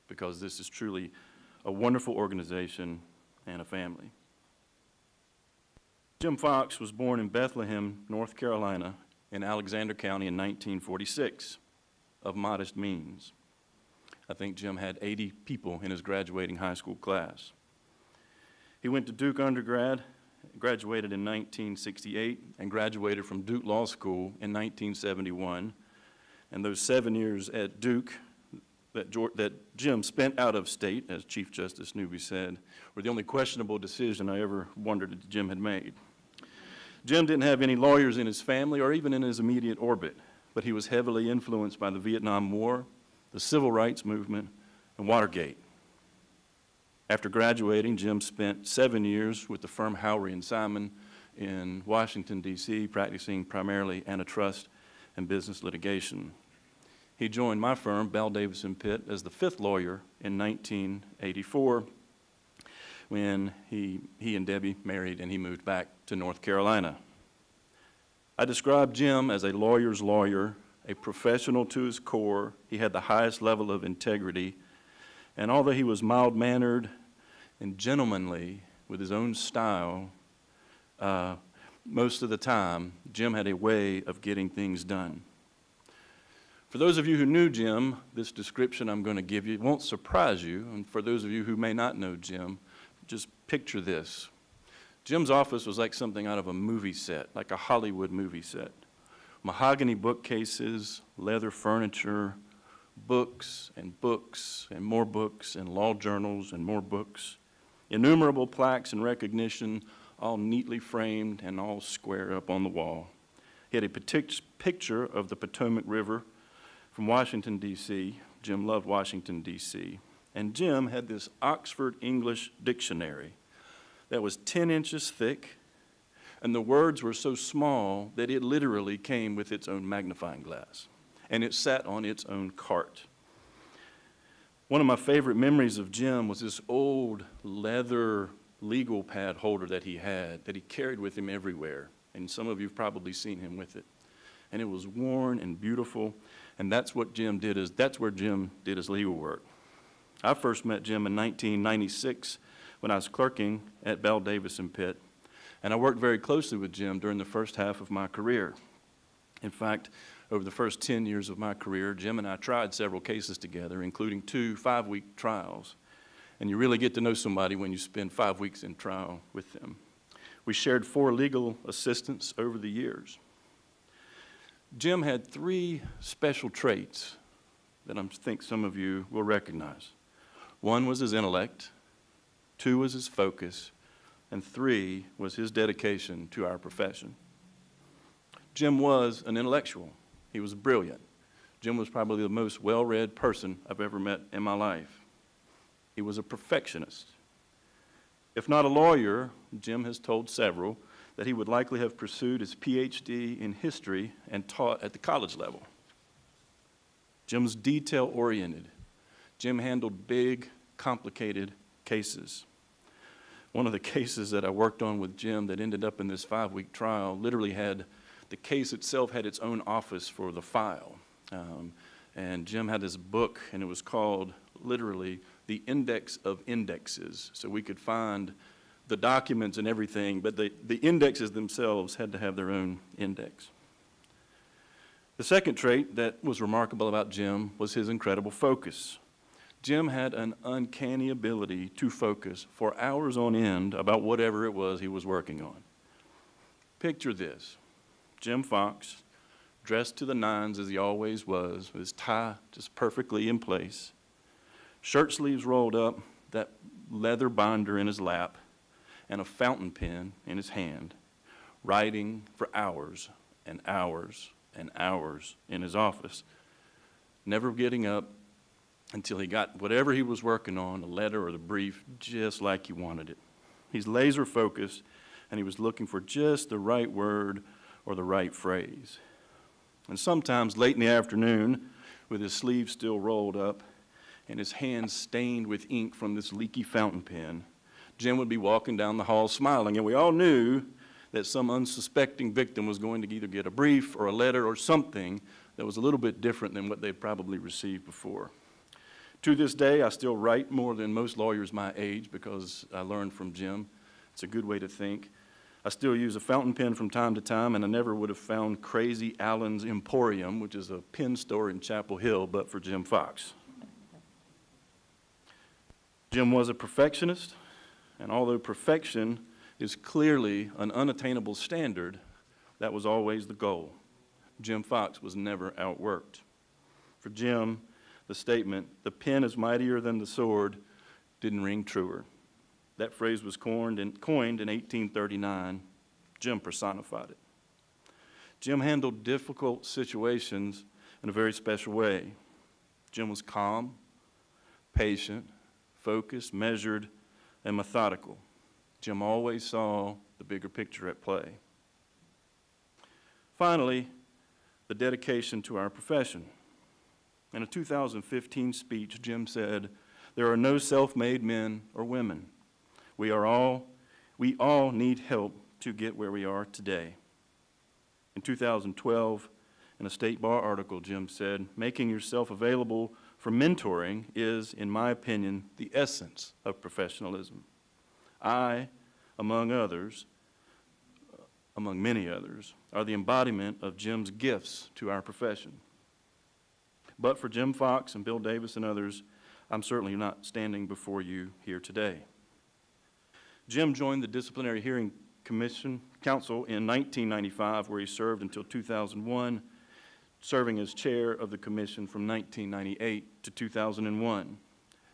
Speaker 5: because this is truly a wonderful organization and a family. Jim Fox was born in Bethlehem, North Carolina, in Alexander County in 1946, of modest means. I think Jim had 80 people in his graduating high school class. He went to Duke undergrad, graduated in 1968, and graduated from Duke Law School in 1971. And those seven years at Duke that, George, that Jim spent out of state, as Chief Justice Newby said, were the only questionable decision I ever wondered that Jim had made. Jim didn't have any lawyers in his family or even in his immediate orbit, but he was heavily influenced by the Vietnam War, the Civil Rights Movement, and Watergate. After graduating, Jim spent seven years with the firm Howrey and Simon in Washington, D.C., practicing primarily antitrust and business litigation. He joined my firm, Bell Davis and Pitt, as the fifth lawyer in 1984 when he, he and Debbie married and he moved back to North Carolina. I describe Jim as a lawyer's lawyer, a professional to his core. He had the highest level of integrity. And although he was mild mannered and gentlemanly with his own style, uh, most of the time, Jim had a way of getting things done. For those of you who knew Jim, this description I'm going to give you won't surprise you. And for those of you who may not know Jim, just picture this. Jim's office was like something out of a movie set, like a Hollywood movie set. Mahogany bookcases, leather furniture, books and books and more books and law journals and more books, innumerable plaques and recognition, all neatly framed and all square up on the wall. He had a picture of the Potomac River from Washington, D.C. Jim loved Washington, D.C. And Jim had this Oxford English dictionary that was 10 inches thick, and the words were so small that it literally came with its own magnifying glass, and it sat on its own cart. One of my favorite memories of Jim was this old leather legal pad holder that he had that he carried with him everywhere, and some of you have probably seen him with it. And it was worn and beautiful, and that's what Jim did is that's where Jim did his legal work. I first met Jim in 1996 when I was clerking at Bell Davis and Pitt, and I worked very closely with Jim during the first half of my career. In fact, over the first 10 years of my career, Jim and I tried several cases together, including two five-week trials. And you really get to know somebody when you spend five weeks in trial with them. We shared four legal assistants over the years. Jim had three special traits that I think some of you will recognize. One was his intellect, two was his focus, and three was his dedication to our profession. Jim was an intellectual. He was brilliant. Jim was probably the most well read person I've ever met in my life. He was a perfectionist. If not a lawyer, Jim has told several that he would likely have pursued his PhD in history and taught at the college level. Jim was detail oriented. Jim handled big, complicated cases. One of the cases that I worked on with Jim that ended up in this five week trial literally had the case itself had its own office for the file. Um, and Jim had this book, and it was called literally the Index of Indexes. So we could find the documents and everything, but the, the indexes themselves had to have their own index. The second trait that was remarkable about Jim was his incredible focus. Jim had an uncanny ability to focus for hours on end about whatever it was he was working on. Picture this Jim Fox, dressed to the nines as he always was, with his tie just perfectly in place, shirt sleeves rolled up, that leather binder in his lap, and a fountain pen in his hand, writing for hours and hours and hours in his office, never getting up until he got whatever he was working on, a letter or the brief, just like he wanted it. He's laser focused, and he was looking for just the right word or the right phrase. And sometimes late in the afternoon, with his sleeves still rolled up and his hands stained with ink from this leaky fountain pen, Jim would be walking down the hall smiling, and we all knew that some unsuspecting victim was going to either get a brief or a letter or something that was a little bit different than what they'd probably received before. To this day, I still write more than most lawyers my age because I learned from Jim. It's a good way to think. I still use a fountain pen from time to time, and I never would have found Crazy Allen's Emporium, which is a pen store in Chapel Hill, but for Jim Fox. Jim was a perfectionist, and although perfection is clearly an unattainable standard, that was always the goal. Jim Fox was never outworked. For Jim, the statement, the pen is mightier than the sword, didn't ring truer. That phrase was coined in, coined in 1839. Jim personified it. Jim handled difficult situations in a very special way. Jim was calm, patient, focused, measured, and methodical. Jim always saw the bigger picture at play. Finally, the dedication to our profession. In a 2015 speech, Jim said, There are no self made men or women. We, are all, we all need help to get where we are today. In 2012, in a State Bar article, Jim said, Making yourself available for mentoring is, in my opinion, the essence of professionalism. I, among others, among many others, are the embodiment of Jim's gifts to our profession. But for Jim Fox and Bill Davis and others, I'm certainly not standing before you here today. Jim joined the Disciplinary Hearing Commission Council in 1995, where he served until 2001, serving as chair of the commission from 1998 to 2001.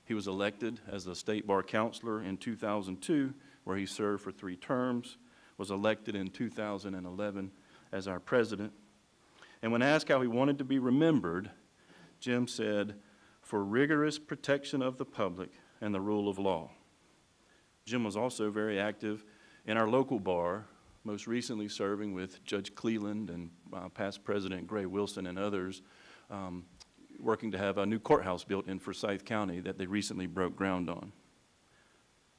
Speaker 5: He was elected as a state bar counselor in 2002, where he served for three terms, was elected in 2011 as our president. And when asked how he wanted to be remembered, Jim said, "For rigorous protection of the public and the rule of law." Jim was also very active in our local bar, most recently serving with Judge Cleland and uh, past President Gray Wilson and others, um, working to have a new courthouse built in Forsyth County that they recently broke ground on.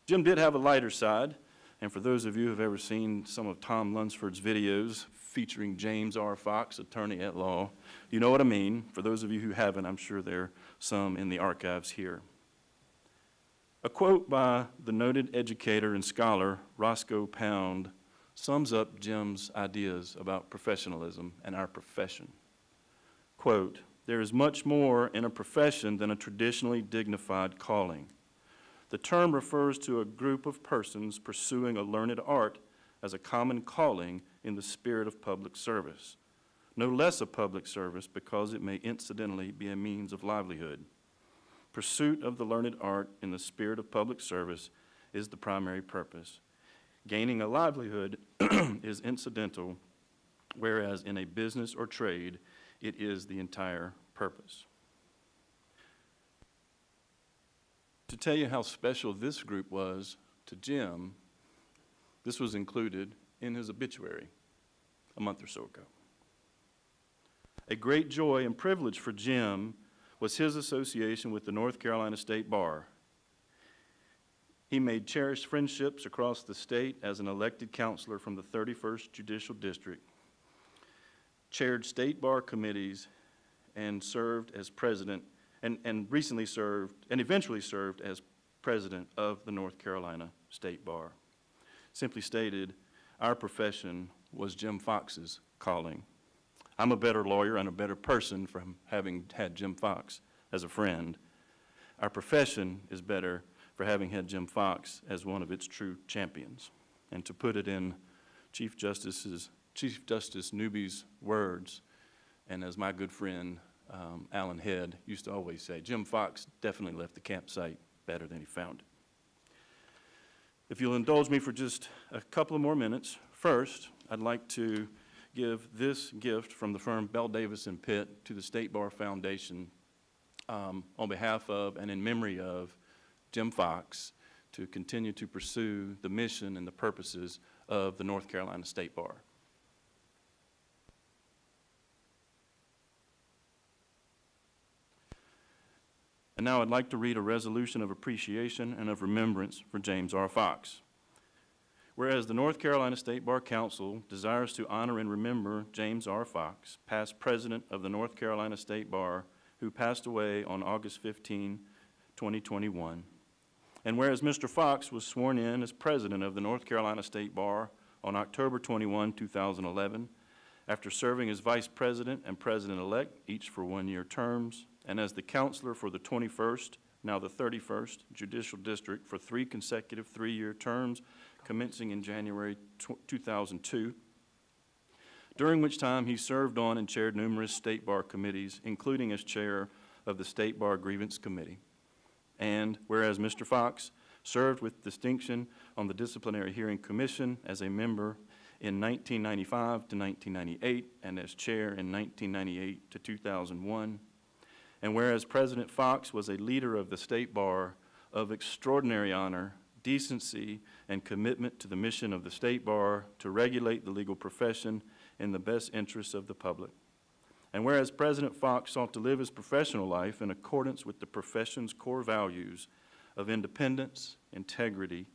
Speaker 5: Jim did have a lighter side, and for those of you who have ever seen some of Tom Lunsford's videos featuring James R. Fox, attorney at law, you know what I mean. For those of you who haven't, I'm sure there are some in the archives here. A quote by the noted educator and scholar Roscoe Pound sums up Jim's ideas about professionalism and our profession. Quote, there is much more in a profession than a traditionally dignified calling. The term refers to a group of persons pursuing a learned art as a common calling in the spirit of public service. No less a public service because it may incidentally be a means of livelihood. Pursuit of the learned art in the spirit of public service is the primary purpose. Gaining a livelihood <clears throat> is incidental, whereas in a business or trade, it is the entire purpose. To tell you how special this group was to Jim, this was included in his obituary a month or so ago. A great joy and privilege for Jim was his association with the North Carolina State Bar. He made cherished friendships across the state as an elected counselor from the 31st Judicial District, chaired state bar committees, and served as president, and, and recently served, and eventually served as president of the North Carolina State Bar. Simply stated, our profession was Jim Fox's calling. I'm a better lawyer and a better person from having had Jim Fox as a friend. Our profession is better for having had Jim Fox as one of its true champions. And to put it in Chief Justice's, Chief Justice Newby's words, and as my good friend um, Alan Head used to always say, Jim Fox definitely left the campsite better than he found it. If you'll indulge me for just a couple of more minutes, first, I'd like to give this gift from the firm Bell Davis and Pitt to the State Bar Foundation um, on behalf of and in memory of Jim Fox to continue to pursue the mission and the purposes of the North Carolina State Bar. And now I'd like to read a resolution of appreciation and of remembrance for James R. Fox. Whereas the North Carolina State Bar Council desires to honor and remember James R. Fox, past president of the North Carolina State Bar, who passed away on August 15, 2021. And whereas Mr. Fox was sworn in as president of the North Carolina State Bar on October 21, 2011, after serving as vice president and president-elect, each for one-year terms, and as the counselor for the 21st, now the 31st Judicial District for three consecutive three-year terms commencing in January 2002, during which time he served on and chaired numerous state bar committees, including as chair of the State Bar Grievance Committee. And whereas Mr. Fox served with distinction on the Disciplinary Hearing Commission as a member in 1995 to 1998 and as chair in 1998 to 2001, and whereas President Fox was a leader of the State Bar of extraordinary honor decency, and commitment to the mission of the State Bar to regulate the legal profession in the best interests of the public. And whereas President Fox sought to live his professional life in accordance with the profession's core values of independence, integrity,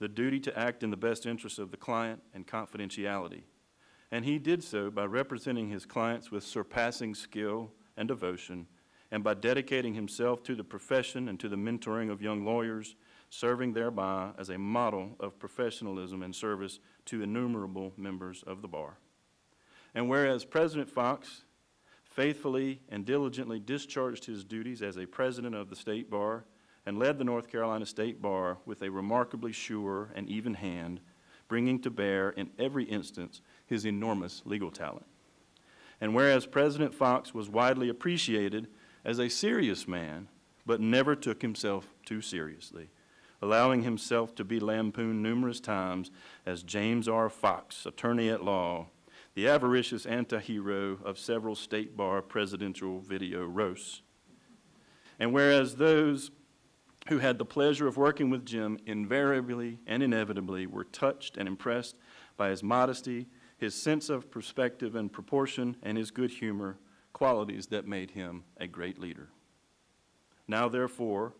Speaker 5: the duty to act in the best interests of the client, and confidentiality. And he did so by representing his clients with surpassing skill and devotion, and by dedicating himself to the profession and to the mentoring of young lawyers serving thereby as a model of professionalism and service to innumerable members of the bar. And whereas President Fox faithfully and diligently discharged his duties as a president of the State Bar and led the North Carolina State Bar with a remarkably sure and even hand, bringing to bear in every instance his enormous legal talent. And whereas President Fox was widely appreciated as a serious man, but never took himself too seriously, allowing himself to be lampooned numerous times as James R. Fox, attorney at law, the avaricious anti-hero of several state bar presidential video roasts. And whereas those who had the pleasure of working with Jim invariably and inevitably were touched and impressed by his modesty, his sense of perspective and proportion, and his good humor, qualities that made him a great leader. Now therefore,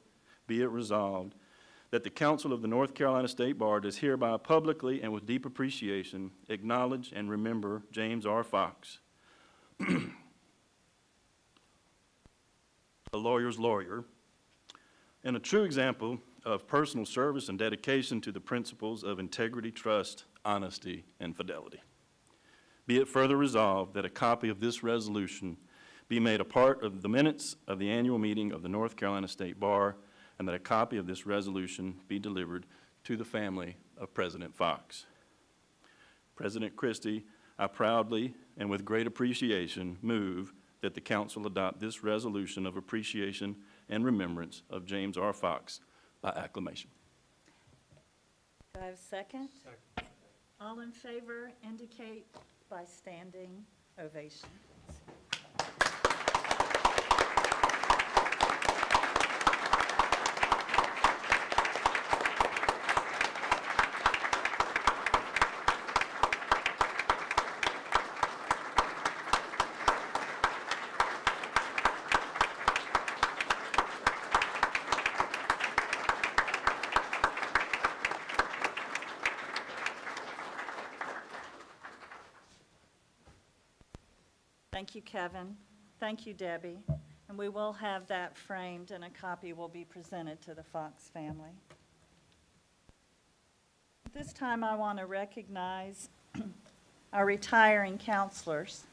Speaker 5: be it resolved that the Council of the North Carolina State Bar does hereby publicly and with deep appreciation acknowledge and remember James R. Fox, <clears throat> a lawyer's lawyer, and a true example of personal service and dedication to the principles of integrity, trust, honesty, and fidelity. Be it further resolved that a copy of this resolution be made a part of the minutes of the annual meeting of the North Carolina State Bar, and that a copy of this resolution be delivered to the family of President Fox. President Christy, I proudly and with great appreciation move that the council adopt this resolution of appreciation and remembrance of James R. Fox by acclamation.
Speaker 1: Do I have a second? Second. All in favor indicate by standing ovation. Kevin. Thank you, Debbie. And we will have that framed, and a copy will be presented to the Fox family. At This time, I want to recognize <clears throat> our retiring counselors.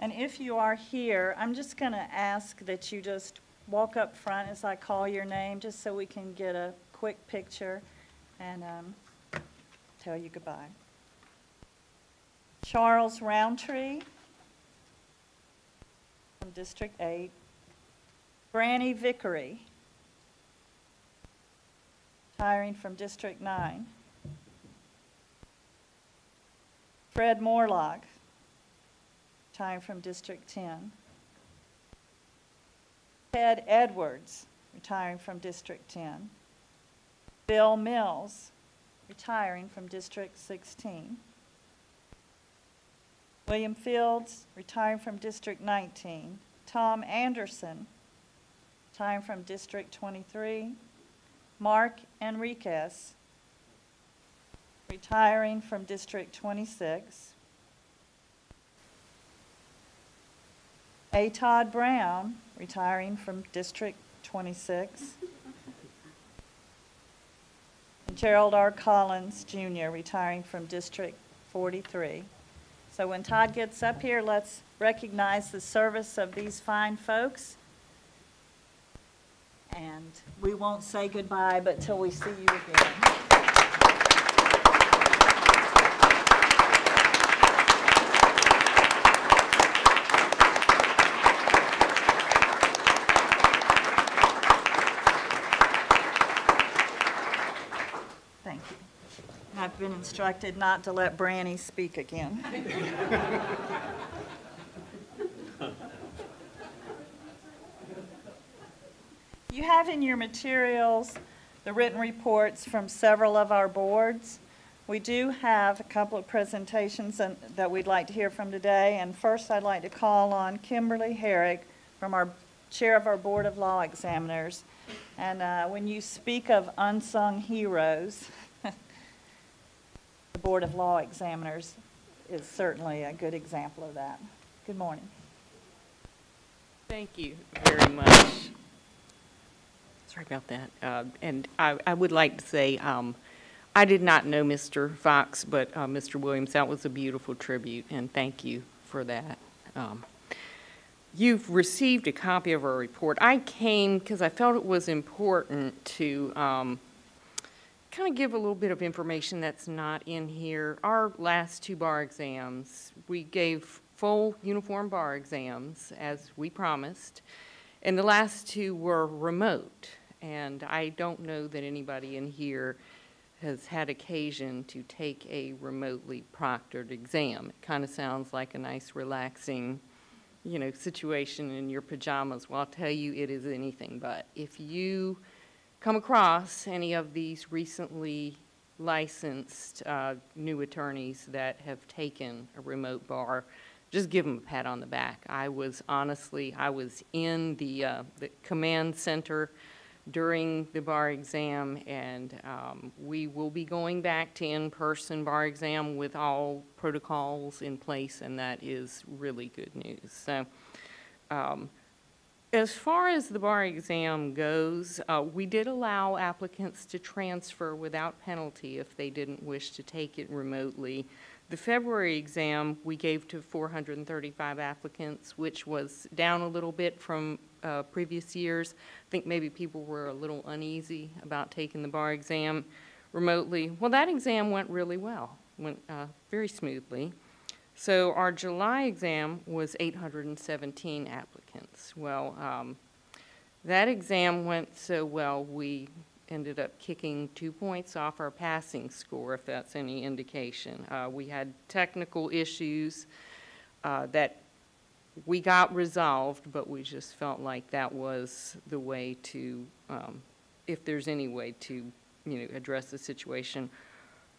Speaker 1: And if you are here, I'm just going to ask that you just walk up front as I call your name, just so we can get a quick picture and um, tell you goodbye. Charles Roundtree District 8. Branny Vickery, retiring from District 9. Fred Morlock, retiring from District 10. Ted Edwards, retiring from District 10. Bill Mills, retiring from District 16. William Fields, retiring from District 19. Tom Anderson, retiring from District 23. Mark Enriquez, retiring from District 26. A. Todd Brown, retiring from District 26. Gerald R. Collins Jr., retiring from District 43. So when Todd gets up here, let's recognize the service of these fine folks. And we won't say goodbye, but till we see you again. Thank you. I've been instructed not to let Branny speak again. You have in your materials the written reports from several of our boards. We do have a couple of presentations that we'd like to hear from today. And first, I'd like to call on Kimberly Herrick from our Chair of our Board of Law Examiners. And uh, when you speak of unsung heroes, the Board of Law Examiners is certainly a good example of that. Good morning.
Speaker 6: Thank you very much. Sorry about that. Uh, And I I would like to say, um, I did not know Mr. Fox, but uh, Mr. Williams, that was a beautiful tribute, and thank you for that. Um, You've received a copy of our report. I came because I felt it was important to um, kind of give a little bit of information that's not in here. Our last two bar exams, we gave full uniform bar exams, as we promised, and the last two were remote. And I don't know that anybody in here has had occasion to take a remotely proctored exam. It kind of sounds like a nice, relaxing, you know, situation in your pajamas. Well, I'll tell you, it is anything but. If you come across any of these recently licensed uh, new attorneys that have taken a remote bar, just give them a pat on the back. I was honestly, I was in the, uh, the command center during the bar exam, and um, we will be going back to in-person bar exam with all protocols in place, and that is really good news. So, um, as far as the bar exam goes, uh, we did allow applicants to transfer without penalty if they didn't wish to take it remotely. The February exam, we gave to 435 applicants, which was down a little bit from uh, previous years. I think maybe people were a little uneasy about taking the bar exam remotely. Well, that exam went really well, went uh, very smoothly. So our July exam was 817 applicants. Well, um, that exam went so well, we ended up kicking two points off our passing score, if that's any indication. Uh, we had technical issues uh, that we got resolved, but we just felt like that was the way to, um, if there's any way to, you know, address the situation.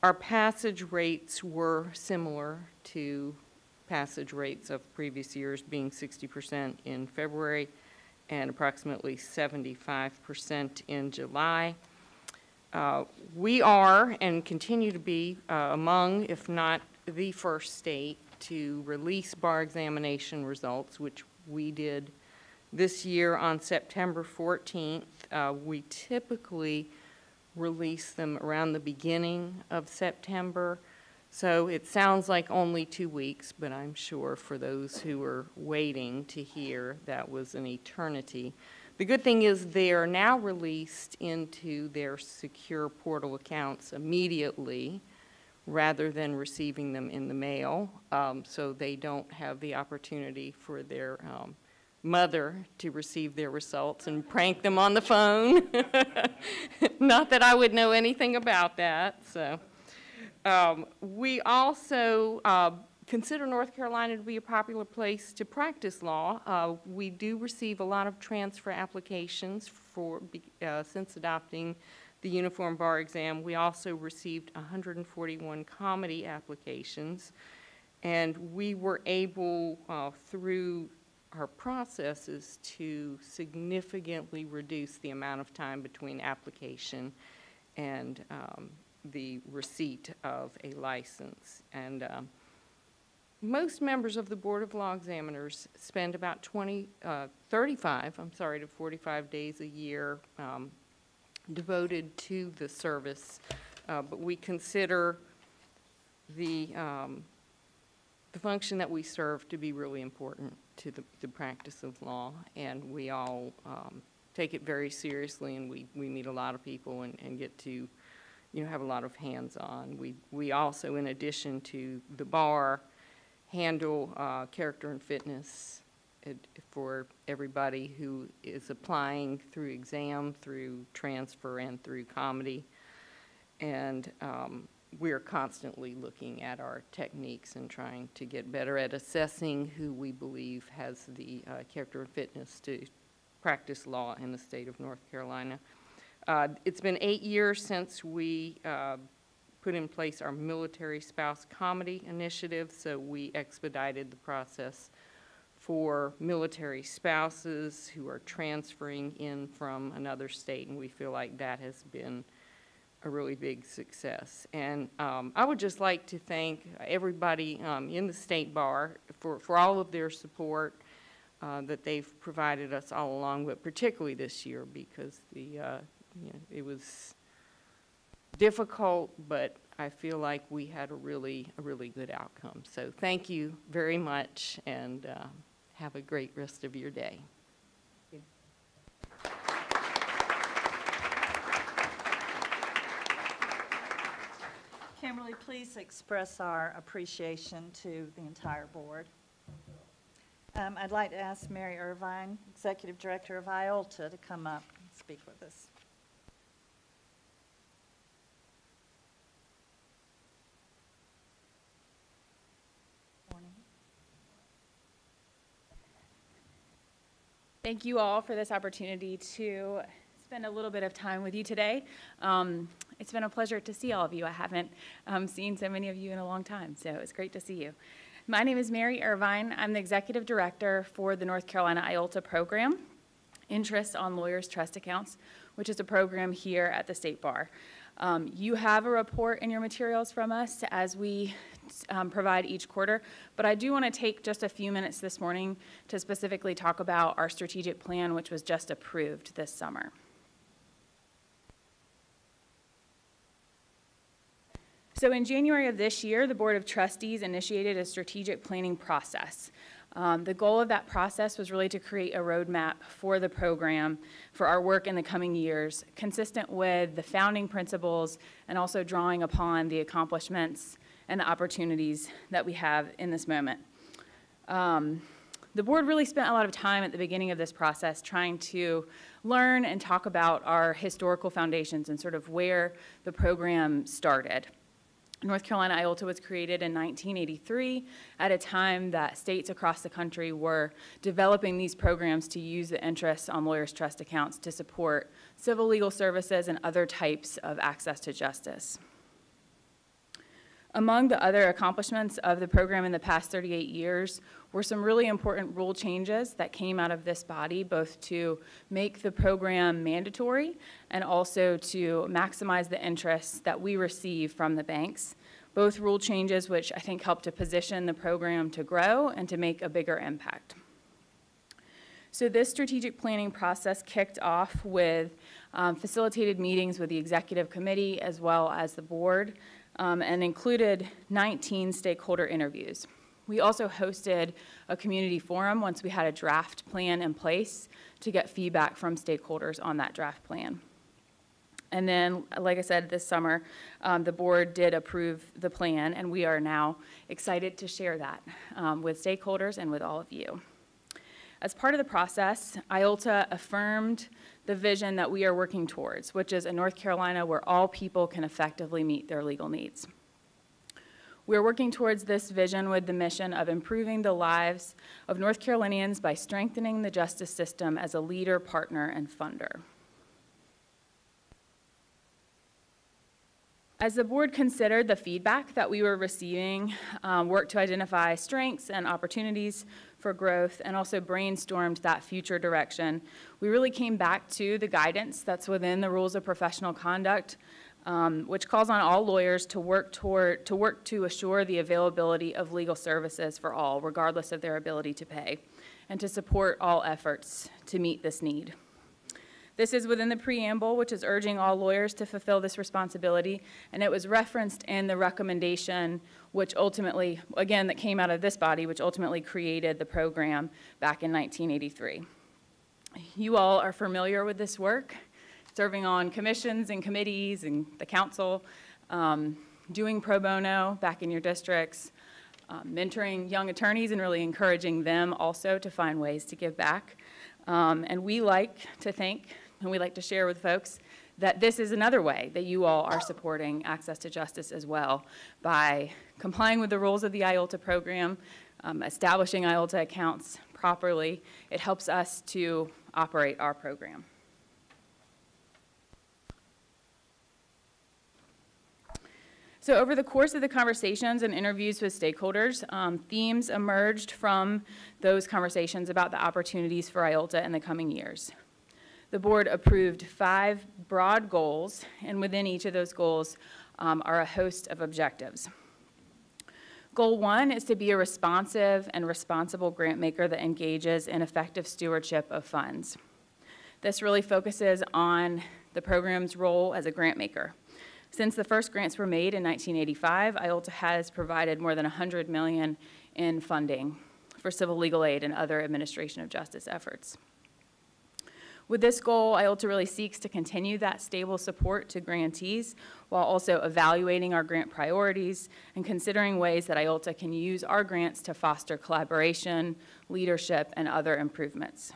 Speaker 6: Our passage rates were similar to passage rates of previous years, being 60% in February and approximately 75% in July. Uh, We are and continue to be uh, among, if not the first state, to release bar examination results, which we did this year on September 14th. Uh, We typically release them around the beginning of September. So it sounds like only two weeks, but I'm sure for those who are waiting to hear, that was an eternity. The good thing is they are now released into their secure portal accounts immediately rather than receiving them in the mail. Um, so they don't have the opportunity for their um, mother to receive their results and prank them on the phone. <laughs> Not that I would know anything about that, so. Um, We also uh, consider North Carolina to be a popular place to practice law. Uh, We do receive a lot of transfer applications for, uh, since adopting the uniform bar exam. We also received 141 comity applications. And we were able, uh, through our processes, to significantly reduce the amount of time between application and um, the receipt of a license. And um, most members of the Board of Law Examiners spend about 20, uh, 35, I'm sorry, to 45 days a year um, devoted to the service. Uh, But we consider the, um, the function that we serve to be really important to the, the practice of law. And we all um, take it very seriously, and we, we meet a lot of people and, and get to, you know, have a lot of hands-on. We, we also, in addition to the bar, handle uh, character and fitness for everybody who is applying through exam, through transfer, and through comity. And um, we are constantly looking at our techniques and trying to get better at assessing who we believe has the uh, character and fitness to practice law in the state of North Carolina. Uh, It's been eight years since we uh, put in place our military spouse comity initiative, so we expedited the process for military spouses who are transferring in from another state, and we feel like that has been a really big success. And um, I would just like to thank everybody um, in the state bar for, for all of their support uh, that they've provided us all along, but particularly this year because the, uh, you know, it was difficult, but I feel like we had a really, a really good outcome. So thank you very much, and uh, have a great rest of your day.
Speaker 1: Please express our appreciation to the entire board. Um, I'd like to ask Mary Irvine, Executive Director of IOLTA, to come up and speak with us.
Speaker 7: Thank you all for this opportunity to spend a little bit of time with you today. Um, it's been a pleasure to see all of you. I haven't um, seen so many of you in a long time, so it's great to see you. My name is Mary Irvine. I'm the executive director for the North Carolina IOLTA program, Interest on Lawyers' Trust Accounts, which is a program here at the State Bar. Um, you have a report in your materials from us as we um, provide each quarter, but I do want to take just a few minutes this morning to specifically talk about our strategic plan, which was just approved this summer. So in January of this year, the Board of Trustees initiated a strategic planning process. Um, the goal of that process was really to create a roadmap for the program for our work in the coming years, consistent with the founding principles and also drawing upon the accomplishments and the opportunities that we have in this moment. Um, the board really spent a lot of time at the beginning of this process trying to learn and talk about our historical foundations and sort of where the program started. North Carolina IOLTA was created in 1983 at a time that states across the country were developing these programs to use the interest on lawyers' trust accounts to support civil legal services and other types of access to justice. Among the other accomplishments of the program in the past 38 years were some really important rule changes that came out of this body, both to make the program mandatory and also to maximize the interest that we receive from the banks. Both rule changes which I think helped to position the program to grow and to make a bigger impact. So this strategic planning process kicked off with um, facilitated meetings with the executive committee as well as the board um, and included 19 stakeholder interviews. We also hosted a community forum once we had a draft plan in place to get feedback from stakeholders on that draft plan. And then, like I said, this summer, um, the board did approve the plan, and we are now excited to share that um, with stakeholders and with all of you. As part of the process, IOLTA affirmed the vision that we are working towards, which is a North Carolina where all people can effectively meet their legal needs. We're working towards this vision with the mission of improving the lives of North Carolinians by strengthening the justice system as a leader, partner, and funder. As the board considered the feedback that we were receiving, um, worked to identify strengths and opportunities for growth, and also brainstormed that future direction, we really came back to the guidance that's within the rules of professional conduct, um, which calls on all lawyers to work toward to work to assure the availability of legal services for all, regardless of their ability to pay, and to support all efforts to meet this need. This is within the preamble, which is urging all lawyers to fulfill this responsibility, and it was referenced in the recommendation, which ultimately, again, that came out of this body, which ultimately created the program back in 1983. You all are familiar with this work, serving on commissions and committees and the council, um, doing pro bono back in your districts, um, mentoring young attorneys and really encouraging them also to find ways to give back. Um, and we like to think and we like to share with folks that this is another way that you all are supporting access to justice as well by complying with the rules of the IOLTA program, um, establishing IOLTA accounts properly. It helps us to operate our program. So over the course of the conversations and interviews with stakeholders, um, themes emerged from those conversations about the opportunities for IOLTA in the coming years the board approved five broad goals, and within each of those goals um, are a host of objectives. Goal one is to be a responsive and responsible grant maker that engages in effective stewardship of funds. This really focuses on the program's role as a grant maker. Since the first grants were made in 1985, IOLTA has provided more than 100 million in funding for civil legal aid and other administration of justice efforts. With this goal, IOLTA really seeks to continue that stable support to grantees while also evaluating our grant priorities and considering ways that IOLTA can use our grants to foster collaboration, leadership, and other improvements.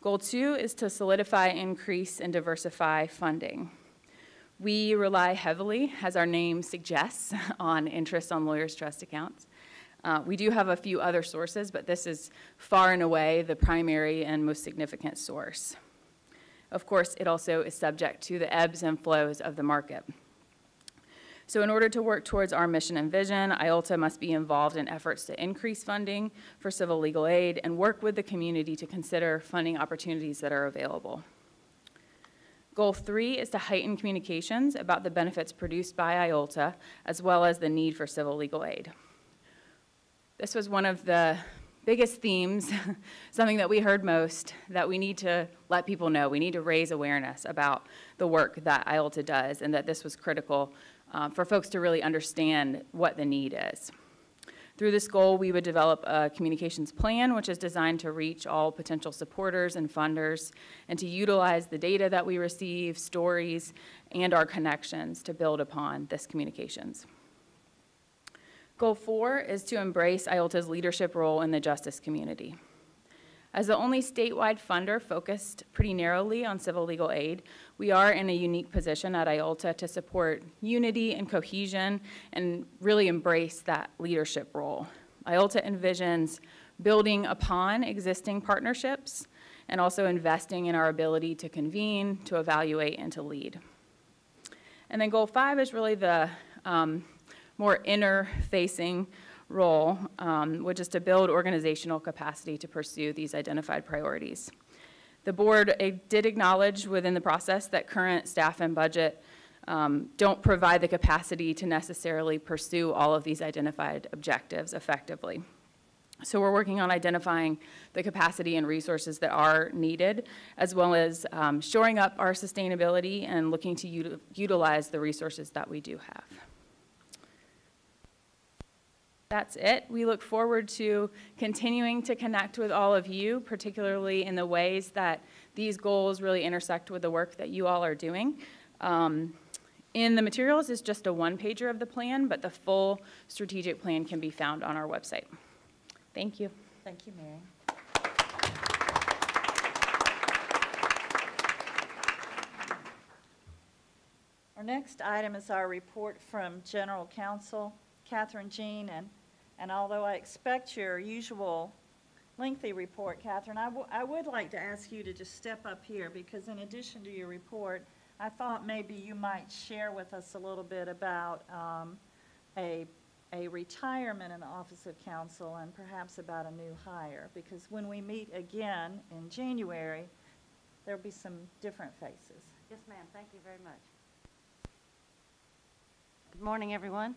Speaker 7: Goal two is to solidify, increase, and diversify funding. We rely heavily, as our name suggests, <laughs> on interest on lawyers' trust accounts. Uh, we do have a few other sources, but this is far and away the primary and most significant source. Of course, it also is subject to the ebbs and flows of the market. So in order to work towards our mission and vision, IOLTA must be involved in efforts to increase funding for civil legal aid and work with the community to consider funding opportunities that are available. Goal three is to heighten communications about the benefits produced by IOLTA, as well as the need for civil legal aid. This was one of the biggest themes, <laughs> something that we heard most, that we need to let people know. We need to raise awareness about the work that IOLTA does and that this was critical uh, for folks to really understand what the need is. Through this goal, we would develop a communications plan, which is designed to reach all potential supporters and funders and to utilize the data that we receive, stories, and our connections to build upon this communications. Goal four is to embrace IOLTA's leadership role in the justice community. As the only statewide funder focused pretty narrowly on civil legal aid, we are in a unique position at IOLTA to support unity and cohesion and really embrace that leadership role. IOLTA envisions building upon existing partnerships and also investing in our ability to convene, to evaluate, and to lead. And then goal five is really the um, more inner-facing role, um, which is to build organizational capacity to pursue these identified priorities. The board did acknowledge within the process that current staff and budget um, don't provide the capacity to necessarily pursue all of these identified objectives effectively. So we're working on identifying the capacity and resources that are needed, as well as um, shoring up our sustainability and looking to util utilize the resources that we do have that's it. We look forward to continuing to connect with all of you, particularly in the ways that these goals really intersect with the work that you all are doing. Um, in the materials is just a one-pager of the plan, but the full strategic plan can be found on our website. Thank you.
Speaker 1: Thank you, Mary. Our next item is our report from General Counsel Katherine Jean, and and although I expect your usual lengthy report, Katherine, I, I would like to ask you to just step up here because in addition to your report, I thought maybe you might share with us a little bit about um, a, a retirement in the Office of Counsel and perhaps about a new hire. Because when we meet again in January, there'll be some different faces.
Speaker 8: Yes, ma'am. Thank you very much. Good morning, everyone.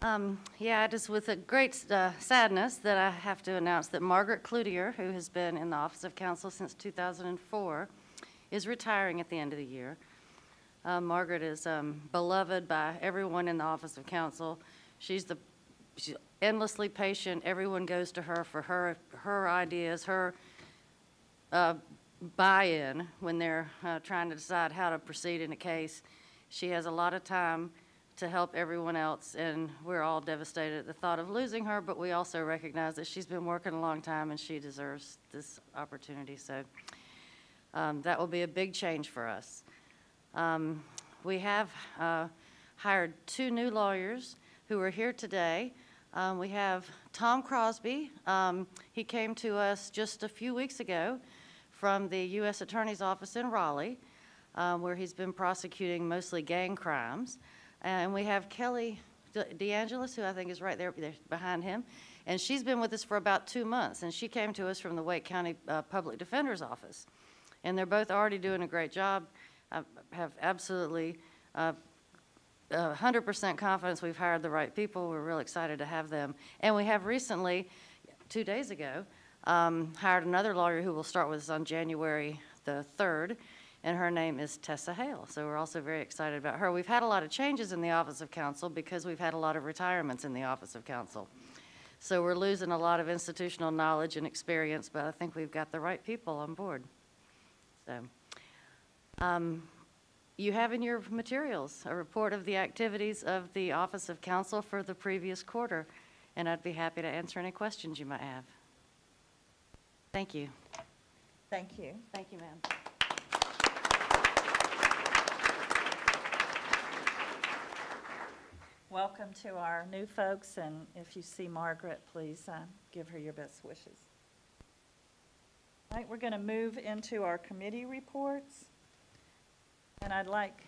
Speaker 8: Um, yeah, it is with a great uh, sadness that I have to announce that Margaret Cloutier, who has been in the Office of Counsel since 2004, is retiring at the end of the year. Uh, Margaret is um, beloved by everyone in the Office of Counsel. She's the she's endlessly patient. Everyone goes to her for her her ideas, her uh, buy-in when they're uh, trying to decide how to proceed in a case. She has a lot of time to help everyone else, and we're all devastated at the thought of losing her, but we also recognize that she's been working a long time and she deserves this opportunity. So um, that will be a big change for us. Um, we have uh, hired two new lawyers who are here today. Um, we have Tom Crosby. Um, he came to us just a few weeks ago from the U.S. Attorney's Office in Raleigh, um, where he's been prosecuting mostly gang crimes. And we have Kelly DeAngelis, who I think is right there, behind him. And she's been with us for about two months. And she came to us from the Wake County uh, Public Defender's Office. And they're both already doing a great job. I have absolutely uh, 100% confidence we've hired the right people. We're real excited to have them. And we have recently, two days ago, um, hired another lawyer who will start with us on January the 3rd and her name is Tessa Hale. So we're also very excited about her. We've had a lot of changes in the Office of Counsel because we've had a lot of retirements in the Office of Counsel. So we're losing a lot of institutional knowledge and experience, but I think we've got the right people on board. So, um, you have in your materials a report of the activities of the Office of Counsel for the previous quarter, and I'd be happy to answer any questions you might have. Thank you.
Speaker 1: Thank you.
Speaker 8: Thank you, ma'am.
Speaker 1: Welcome to our new folks, and if you see Margaret, please uh, give her your best wishes. All right, we're going to move into our committee reports. And I'd like,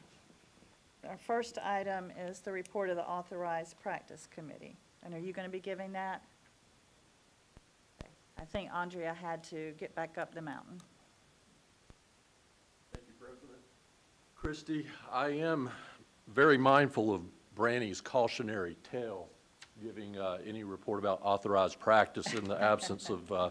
Speaker 1: our first item is the report of the Authorized Practice Committee. And are you going to be giving that? I think Andrea had to get back up the mountain.
Speaker 9: Thank you, President. Christy, I am very mindful of Branny's cautionary tale, giving uh, any report about authorized practice in the <laughs> absence of uh,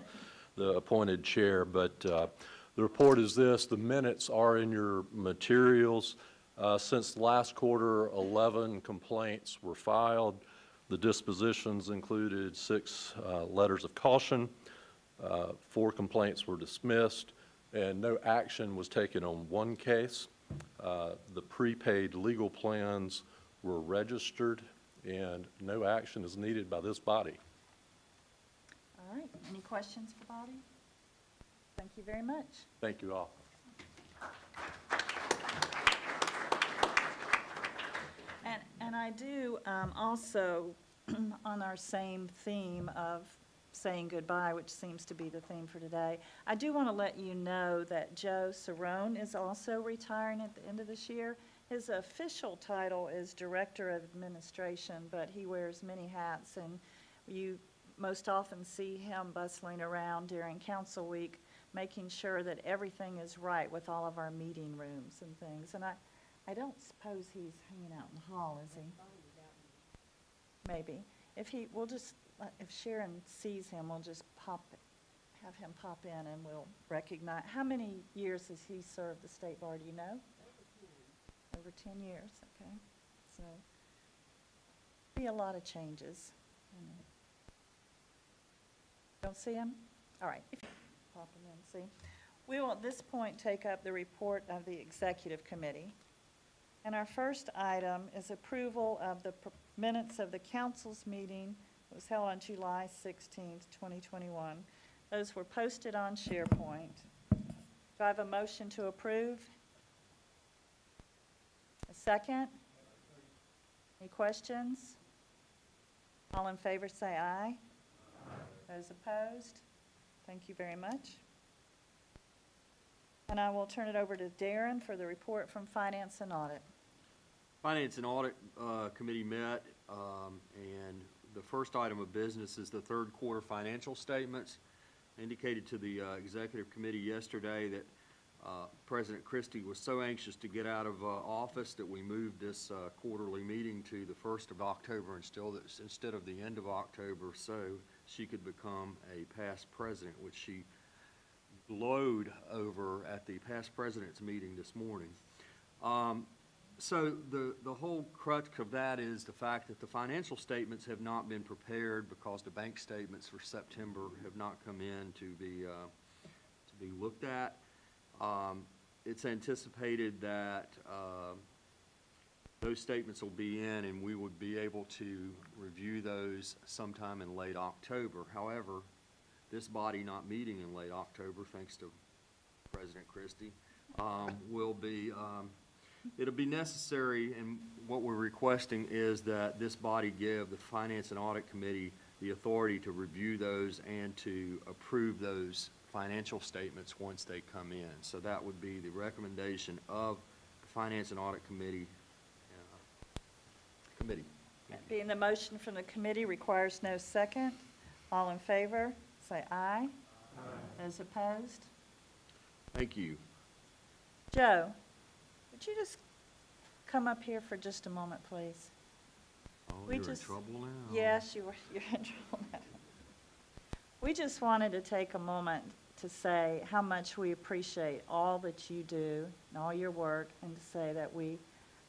Speaker 9: the appointed chair. But uh, the report is this, the minutes are in your materials. Uh, Since last quarter, 11 complaints were filed. The dispositions included six uh, letters of caution, uh, four complaints were dismissed, and no action was taken on one case. Uh, The prepaid legal plans were registered, and no action is needed by this body.
Speaker 1: All right, any questions for Bobby? Thank you very much.
Speaker 9: Thank you all.
Speaker 1: And, and I do um, also, <clears throat> on our same theme of saying goodbye, which seems to be the theme for today, I do want to let you know that Joe Cerrone is also retiring at the end of this year. His official title is Director of Administration, but he wears many hats, and you most often see him bustling around during council week, making sure that everything is right with all of our meeting rooms and things. And I, I don't suppose he's hanging out in the hall, is he? Maybe. If he, we'll just, if Sharon sees him, we'll just pop, have him pop in and we'll recognize. How many years has he served the state bar, do you know? Over 10 years, okay. So, be a lot of changes. Don't see him? All right. Pop him in, see. We will at this point take up the report of the executive committee. And our first item is approval of the minutes of the council's meeting. It was held on July 16th, 2021. Those were posted on SharePoint. Do I have a motion to approve? Second? Any questions? All in favor, say aye. Those opposed? Thank you very much. And I will turn it over to Darrin for the report from Finance and Audit.
Speaker 10: Finance and Audit uh, Committee met, um, and the first item of business is the third quarter financial statements. Indicated to the uh, Executive Committee yesterday that uh, President Christy was so anxious to get out of uh, office that we moved this uh, quarterly meeting to the first of October instead of, instead of the end of October, so she could become a past president, which she glowed over at the past president's meeting this morning. Um, So the, the whole crux of that is the fact that the financial statements have not been prepared because the bank statements for September have not come in to be, uh, to be looked at. Um, It's anticipated that uh, those statements will be in and we would be able to review those sometime in late October. However, this body not meeting in late October, thanks to President Christy, um, will be, um, it'll be necessary, and what we're requesting is that this body give the Finance and Audit Committee the authority to review those and to approve those financial statements once they come in. So that would be the recommendation of the Finance and Audit Committee, uh, committee.
Speaker 1: That Being the motion from the committee requires no second. All in favor, say aye. Those opposed?
Speaker 10: Thank you.
Speaker 1: Joe, would you just come up here for just a moment, please?
Speaker 10: Oh,
Speaker 1: We
Speaker 10: you're in
Speaker 1: just-
Speaker 10: trouble now.
Speaker 1: Yes, you were, <laughs> you're in trouble now. We just wanted to take a moment to say how much we appreciate all that you do and all your work, and to say that we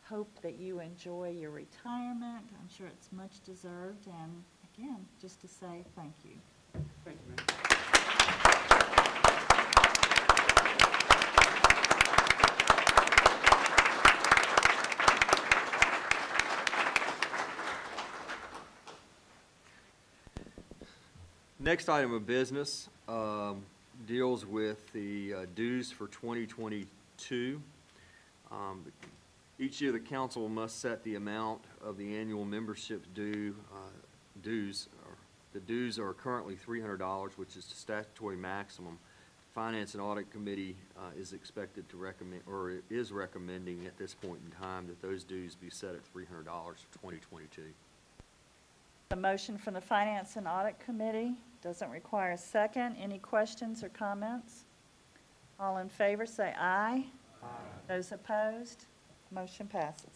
Speaker 1: hope that you enjoy your retirement. I'm sure it's much deserved, and again, just to say thank you.
Speaker 10: Thank you, Next item of business um, deals with the uh, dues for 2022. Um, Each year, the council must set the amount of the annual membership due, uh, dues. The dues are currently $300, which is the statutory maximum. Finance and Audit Committee uh, is expected to recommend, or is recommending at this point in time that those dues be set at $300 for 2022.
Speaker 1: The motion from the Finance and Audit Committee doesn't require a second. Any questions or comments? All in favor, say aye. Aye. Those opposed, motion passes.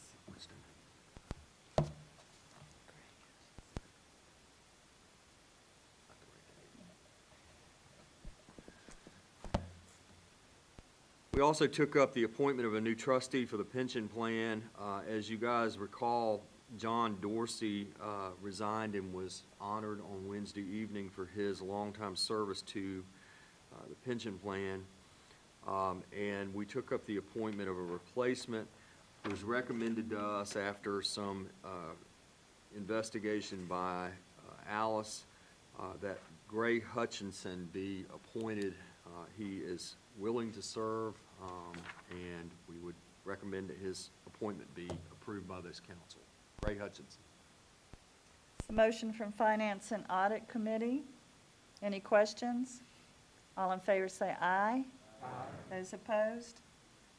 Speaker 10: We also took up the appointment of a new trustee for the pension plan. Uh, As you guys recall, John Dorsey uh, resigned and was honored on Wednesday evening for his longtime service to uh, the pension plan. Um, And we took up the appointment of a replacement. It was recommended to us after some uh, investigation by uh, Alice uh, that Gray Hutchinson be appointed. Uh, He is willing to serve, um, and we would recommend that his appointment be approved by this council. Gray Hutchinson.
Speaker 1: It's motion from Finance and Audit Committee. Any questions? All in favor, say aye. Aye. Those opposed,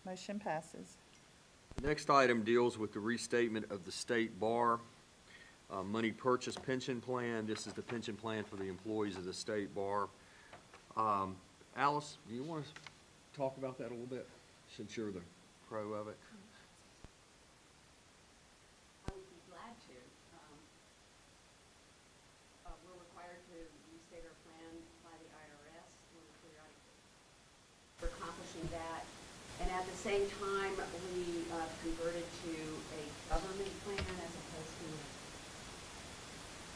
Speaker 1: motion passes.
Speaker 10: The Next item deals with the restatement of the state bar uh, money purchase pension plan. This is the pension plan for the employees of the state bar. Um, Alice, do you want to talk about that a little bit, since you're the pro of it?
Speaker 11: I would be glad to. Um, uh, We're required to restate our plan by the IRS. We're periodically for accomplishing that. And at the same time, we uh, converted to a government plan as opposed to,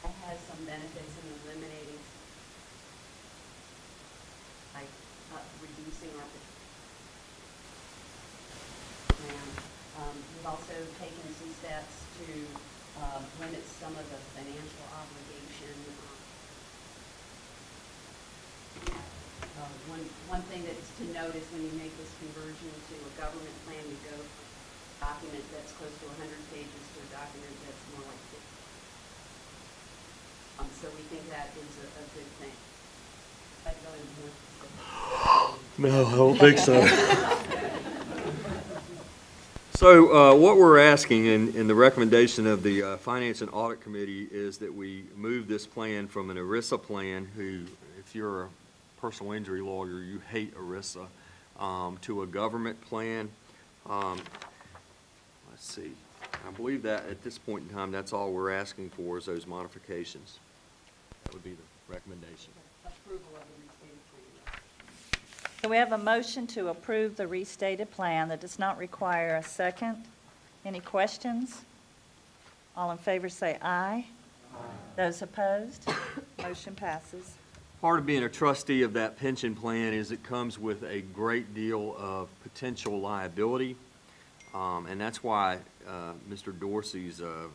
Speaker 11: it has some benefits in eliminating, like uh, reducing our plan. Um, We've also taken some steps to um, limit some of the financial obligation. um, uh, One, one thing that's to note is when you make this conversion to a government plan, you go from a document that's close to 100 pages to a document that's more like 50. Um, So we think that is a, a good thing. I go into more.
Speaker 10: No, I don't think so. <laughs> So uh, what we're asking in, in the recommendation of the uh, Finance and Audit Committee is that we move this plan from an ERISA plan, who, if you're a personal injury lawyer, you hate ERISA, um, to a government plan. Um, Let's see, I believe that at this point in time, that's all we're asking for is those modifications. That would be the recommendation.
Speaker 11: Approval of the restated plan.
Speaker 1: So we have a motion to approve the restated plan that does not require a second. Any questions? All in favor say aye. Those opposed, motion passes.
Speaker 10: Part of being a trustee of that pension plan is it comes with a great deal of potential liability. Um, and that's why, uh, Mr. Dorsey's, uh,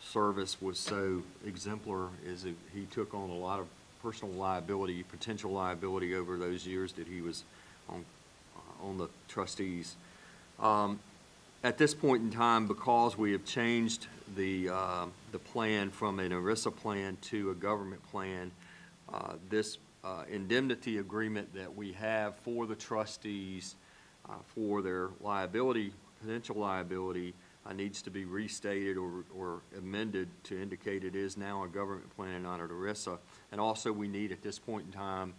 Speaker 10: service was so exemplar, is he took on a lot of personal liability, potential liability over those years that he was on, uh, on the trustees. Um, At this point in time, because we have changed the, uh, the plan from an ERISA plan to a government plan, uh, this uh, indemnity agreement that we have for the trustees uh, for their liability, potential liability, uh, needs to be restated or or amended to indicate it is now a government plan an ERISA. And also, we need at this point in time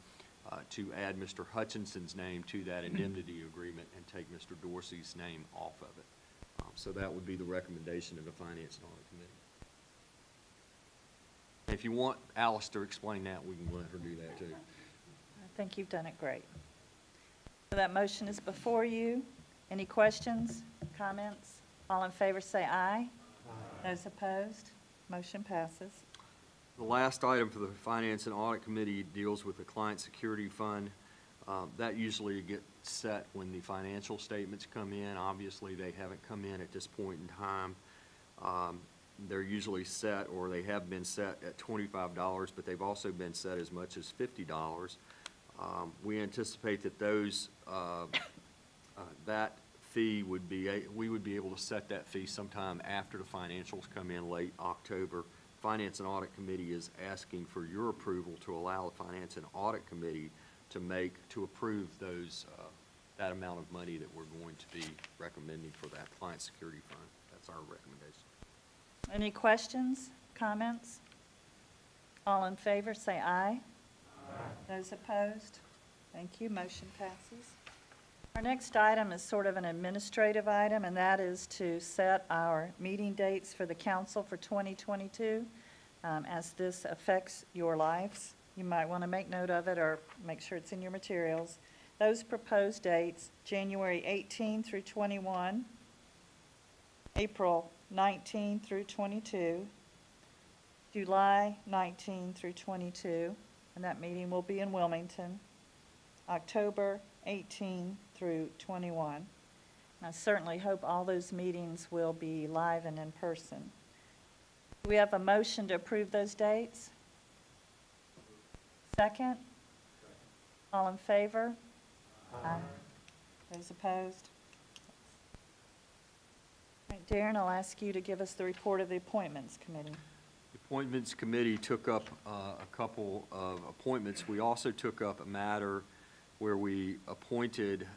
Speaker 10: uh, to add Mr. Hutchinson's name to that indemnity agreement and take Mr. Dorsey's name off of it. Um, So that would be the recommendation of the Finance and Audit Committee. If you want Alice to explain that, we can let her do that, too.
Speaker 1: I think you've done it great. So that motion is before you. Any questions, comments? All in favor say aye. aye. Those opposed, motion passes.
Speaker 10: The last item for the Finance and Audit Committee deals with the Client Security Fund. Um, That usually gets set when the financial statements come in. Obviously, they haven't come in at this point in time. Um, They're usually set, or they have been set at twenty-five dollars, but they've also been set as much as fifty dollars. Um, We anticipate that those, uh, uh, that fee would be, a- we would be able to set that fee sometime after the financials come in late October. Finance and Audit Committee is asking for your approval to allow the Finance and Audit Committee to make, to approve those, uh, that amount of money that we're going to be recommending for that client security fund. That's our recommendation.
Speaker 1: Any questions, comments? All in favor, say aye. Those opposed? Thank you, motion passes. Our next item is sort of an administrative item, and that is to set our meeting dates for the council for 2022. Um, As this affects your lives, you might want to make note of it or make sure it's in your materials. Those proposed dates, January 18 through 21, April 19 through 22, July 19 through 22, and that meeting will be in Wilmington, October 18 through 21. I certainly hope all those meetings will be live and in person. Do we have a motion to approve those dates? Second? All in favor? Aye. Those opposed? Darrin, I'll ask you to give us the report of the Appointments Committee.
Speaker 10: The Appointments Committee took up uh, a couple of appointments. We also took up a matter where we appointed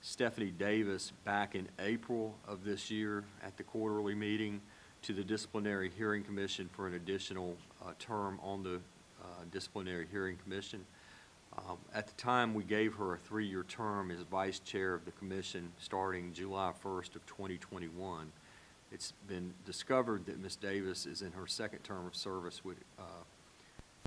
Speaker 10: Stephanie Davis back in April of this year at the quarterly meeting to the Disciplinary Hearing Commission for an additional uh, term on the uh, Disciplinary Hearing Commission. Um, At the time, we gave her a three-year term as vice chair of the commission, starting July 1st of 2021. It's been discovered that Ms. Davis is in her second term of service with, uh,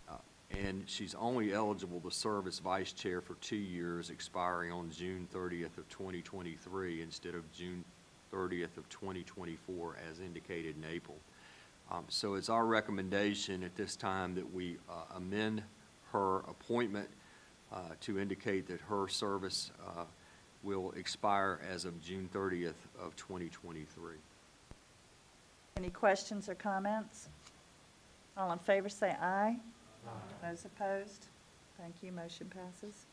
Speaker 10: uh, and she's only eligible to serve as vice chair for two years, expiring on June 30th of 2023 instead of June 30th of 2024, as indicated in April. Um, So it's our recommendation at this time that we uh, amend her appointment to indicate that her service uh, will expire as of June 30th of 2023.
Speaker 1: Any questions or comments? All in favor, say aye. Those opposed? Thank you, motion passes.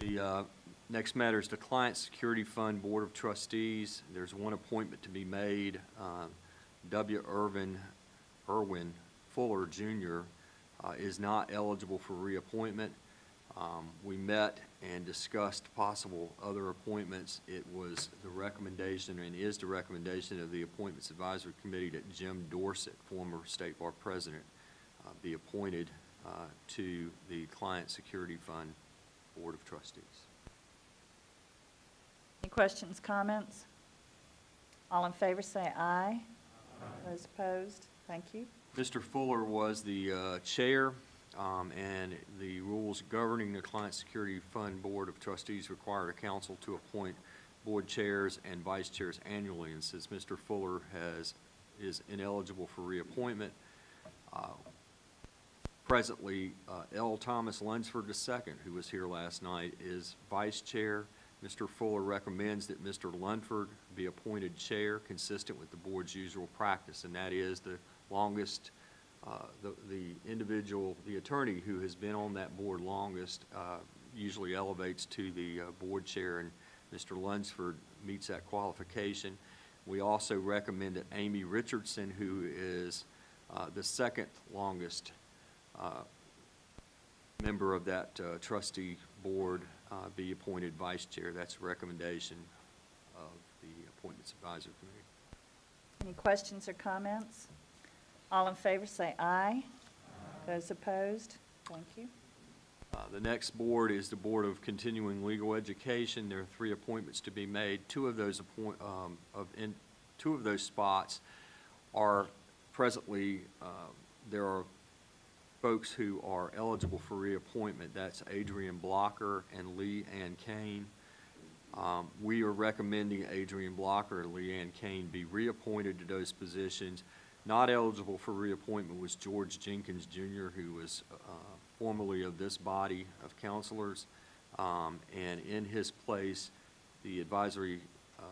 Speaker 10: The uh, next matter is the Client Security Fund Board of Trustees. There's one appointment to be made. Uh, W. Irvin, Irwin Fuller Jr. uh, is not eligible for reappointment. Um, We met and discussed possible other appointments. It was the recommendation, and is the recommendation of the Appointments Advisory Committee that Jim Dorsett, former State Bar President, uh, be appointed uh, to the Client Security Fund Board of Trustees.
Speaker 1: Any questions, comments? All in favor, say aye. Those opposed? Thank you.
Speaker 10: Mr. Fuller was the uh, chair, um, and the rules governing the Client Security Fund Board of Trustees require the council to appoint board chairs and vice chairs annually. And since Mr. Fuller has, is ineligible for reappointment, uh, presently, uh, L. Thomas Lunsford II, who was here last night, is vice chair. Mr. Fuller recommends that Mr. Lunsford be appointed chair, consistent with the board's usual practice, and that is the longest, the the individual, the attorney who has been on that board longest uh, usually elevates to the uh, board chair, and Mr. Lunsford meets that qualification. We also recommend that Amy Richardson, who is uh, the second longest uh, member of that uh, trustee board uh, be appointed vice chair. That's a recommendation of the Appointments Advisory Committee.
Speaker 1: Any questions or comments? All in favor, say aye. Those opposed? Thank you.
Speaker 10: Uh, The next board is the Board of Continuing Legal Education. There are three appointments to be made. Two of those appoint, um, of, in, two of those spots are presently, uh, there are folks who are eligible for reappointment. That's Adrian Blocker and Lee Ann Kane. Um, We are recommending Adrian Blocker and Lee Ann Kane be reappointed to those positions. Not eligible for reappointment was George Jenkins Jr., who was uh, formerly of this body of counselors. Um, And in his place, the advisory, uh,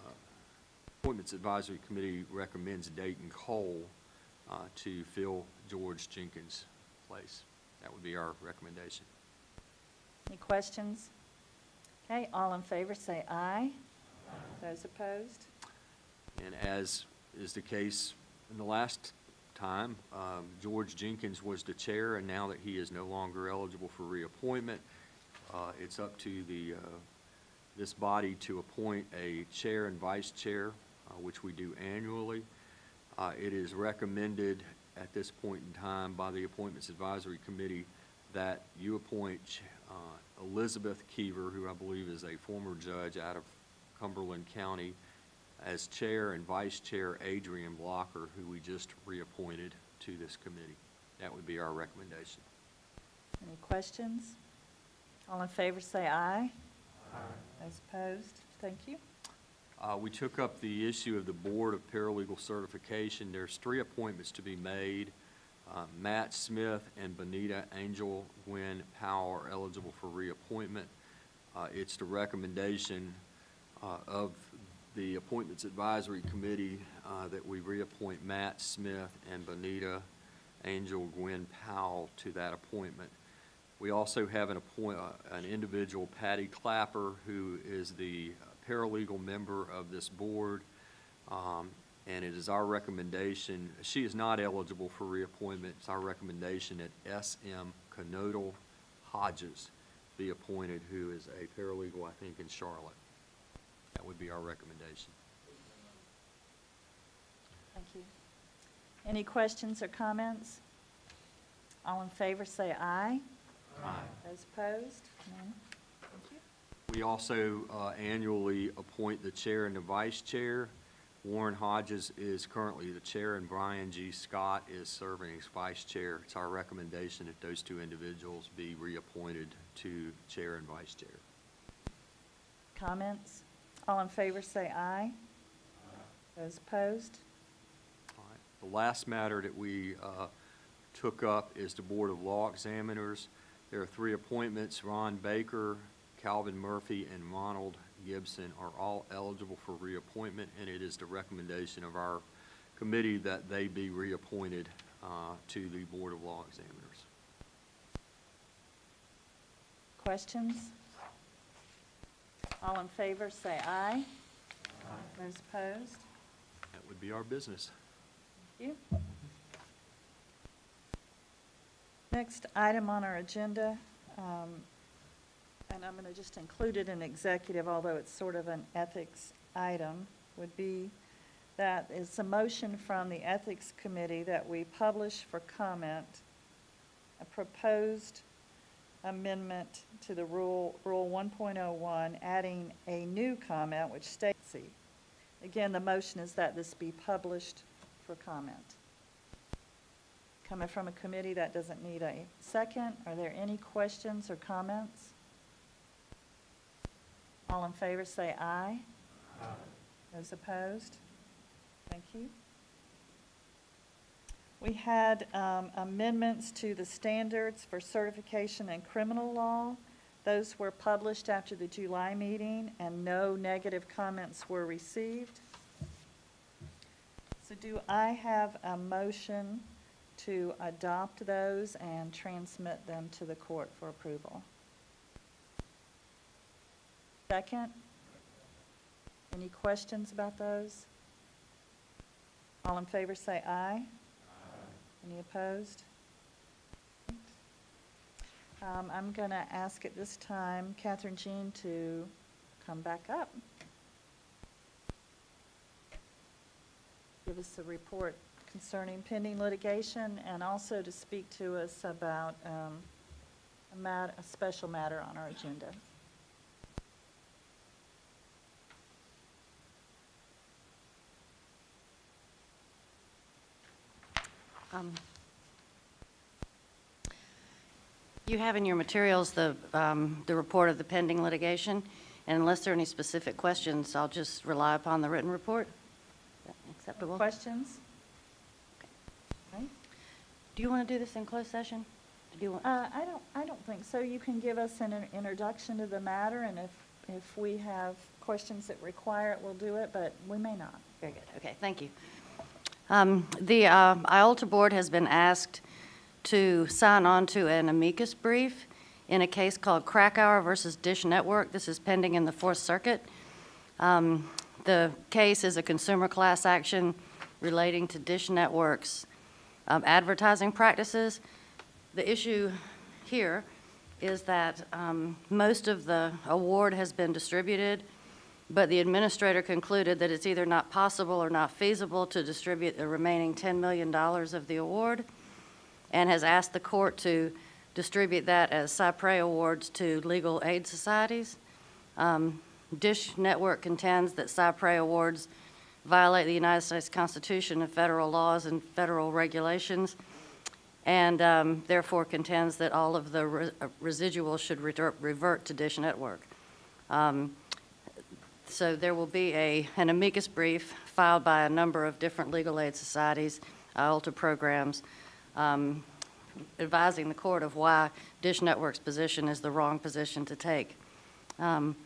Speaker 10: Appointments Advisory Committee recommends Dayton Cole uh, to fill George Jenkins' place. That would be our recommendation.
Speaker 1: Any questions? Okay, all in favor, say aye. Those opposed?
Speaker 10: And as is the case in the last time, um, George Jenkins was the chair, and now that he is no longer eligible for reappointment, uh, it's up to the, uh, this body to appoint a chair and vice chair, uh, which we do annually. Uh, It is recommended at this point in time by the Appointments Advisory Committee that you appoint uh, Elizabeth Keever, who I believe is a former judge out of Cumberland County, as chair and vice chair Adrian Blocker, who we just reappointed to this committee. That would be our recommendation.
Speaker 1: Any questions? All in favor, say aye. Those opposed? Thank you.
Speaker 10: Uh, We took up the issue of the Board of Paralegal Certification. There's three appointments to be made. Uh, Matt Smith and Benita Angel Gwen Powell are eligible for reappointment. Uh, It's the recommendation uh, of the Appointments Advisory Committee uh, that we reappoint Matt Smith and Bonita Angel Gwen Powell to that appointment. We also have an appoint, uh, an individual, Patty Clapper, who is the paralegal member of this board. Um, And it is our recommendation, she is not eligible for reappointment. It's our recommendation that S.M. Canodal Hodges be appointed, who is a paralegal, I think, in Charlotte. That would be our recommendation.
Speaker 1: Thank you. Any questions or comments? All in favor, say aye. Aye. Those opposed? None. Thank you.
Speaker 10: We also uh, annually appoint the chair and the vice chair. Warren Hodges is currently the chair, and Brian G. Scott is serving as vice chair. It's our recommendation that those two individuals be reappointed to chair and vice chair.
Speaker 1: Comments? All in favor, say aye. Those opposed?
Speaker 10: All right. The last matter that we uh, took up is the Board of Law Examiners. There are three appointments. Ron Baker, Calvin Murphy, and Ronald Gibson are all eligible for reappointment, and it is the recommendation of our committee that they be reappointed uh, to the Board of Law Examiners.
Speaker 1: Questions? All in favor, say aye. Those opposed?
Speaker 10: That would be our business.
Speaker 1: Thank you. Next item on our agenda, um, and I'm going to just include it in executive, although it's sort of an ethics item, would be that it's a motion from the Ethics Committee that we publish for comment a proposed amendment to the rule, Rule 1.01, adding a new comment which states, again, the motion is that this be published for comment. Coming from a committee that doesn't need a second, are there any questions or comments? All in favor, say aye. Those opposed? Thank you. We had um, amendments to the standards for certification in criminal law. Those were published after the July meeting, and no negative comments were received. So do I have a motion to adopt those and transmit them to the court for approval? Second? Any questions about those? All in favor say aye. Any opposed? Um, I'm going to ask at this time Katherine Jean to come back up. Give us a report concerning pending litigation and also to speak to us about um, a mat, a special matter on our agenda.
Speaker 8: Um, You have in your materials the, um, the report of the pending litigation, and unless there are any specific questions, I'll just rely upon the written report. Acceptable?
Speaker 1: Questions?
Speaker 8: Do you want to do this in closed session? Do you want?
Speaker 1: Uh, I don't, I don't think so. You can give us an introduction to the matter, and if, if we have questions that require it, we'll do it, but we may not.
Speaker 8: Very good, okay, thank you. Um, The uh, IOLTA Board has been asked to sign on to an amicus brief in a case called Krakauer versus Dish Network. This is pending in the Fourth Circuit. Um, The case is a consumer class action relating to Dish Network's um, advertising practices. The issue here is that um, most of the award has been distributed, but the administrator concluded that it's either not possible or not feasible to distribute the remaining $10 million of the award, and has asked the court to distribute that as cy pres awards to legal aid societies. Um, Dish Network contends that cy pres awards violate the United States Constitution and federal laws and federal regulations, and um, therefore contends that all of the re- residuals should revert to Dish Network. Um, So there will be a, an amicus brief filed by a number of different legal aid societies, IOLTA programs, um, advising the court of why Dish Network's position is the wrong position to take. Um,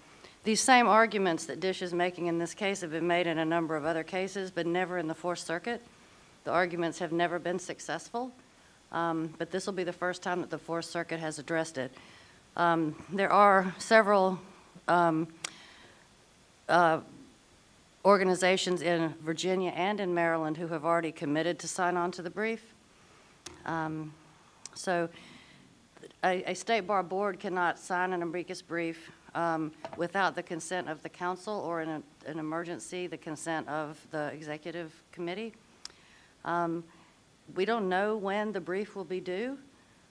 Speaker 8: These same arguments that Dish is making in this case have been made in a number of other cases, but never in the Fourth Circuit. The arguments have never been successful, um, but this will be the first time that the Fourth Circuit has addressed it. Um, There are several um, uh, organizations in Virginia and in Maryland who have already committed to sign on to the brief. Um, So a, a state bar board cannot sign an amicus brief um, without the consent of the council or in a- an emergency, the consent of the executive committee. Um, We don't know when the brief will be due.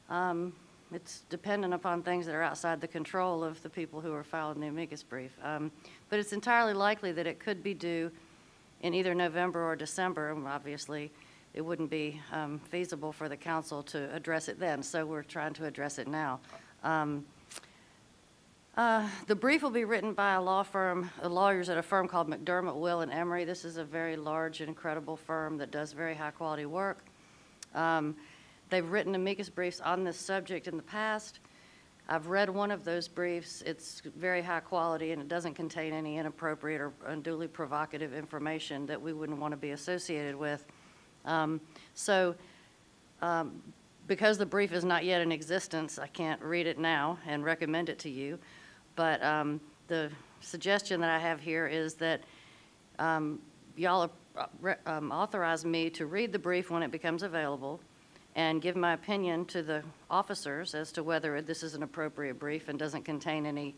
Speaker 8: Um, It's dependent upon things that are outside the control of the people who are filing the amicus brief. But it's entirely likely that it could be due in either November or December. And Obviously, it wouldn't be um, feasible for the council to address it then, so we're trying to address it now. Um, uh, The brief will be written by a law firm, uh, lawyers at a firm called McDermott, Will, and Emery. This is a very large and incredible firm that does very high-quality work. Um, They've written amicus briefs on this subject in the past. I've read one of those briefs. It's very high quality, and it doesn't contain any inappropriate or unduly provocative information that we wouldn't want to be associated with. Um, So, um, because the brief is not yet in existence, I can't read it now and recommend it to you. But um, the suggestion that I have here is that um, y'all uh, um, authorize me to read the brief when it becomes available and give my opinion to the officers as to whether this is an appropriate brief and doesn't contain any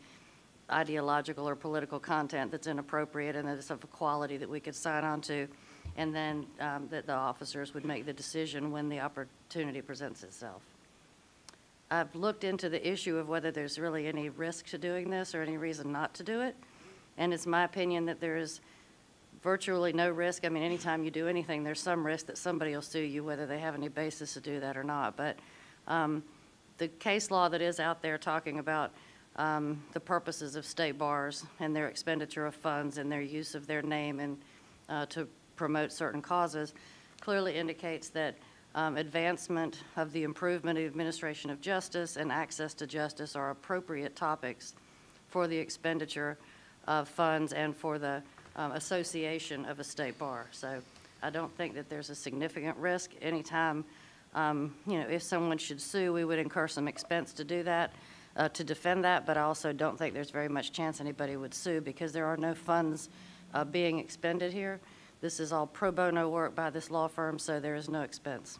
Speaker 8: ideological or political content that's inappropriate and that it's of a quality that we could sign on to, and then um, that the officers would make the decision when the opportunity presents itself. I've looked into the issue of whether there's really any risk to doing this or any reason not to do it, and it's my opinion that there is virtually no risk. I mean, anytime you do anything, there's some risk that somebody will sue you, whether they have any basis to do that or not. But um, the case law that is out there talking about um, the purposes of state bars and their expenditure of funds and their use of their name and uh, to promote certain causes clearly indicates that um, advancement of the improvement of administration of justice and access to justice are appropriate topics for the expenditure of funds and for the um, association of a state bar. So I don't think that there's a significant risk. Anytime, um, you know, if someone should sue, we would incur some expense to do that, uh, to defend that, but I also don't think there's very much chance anybody would sue because there are no funds uh, being expended here. This is all pro bono work by this law firm, so there is no expense.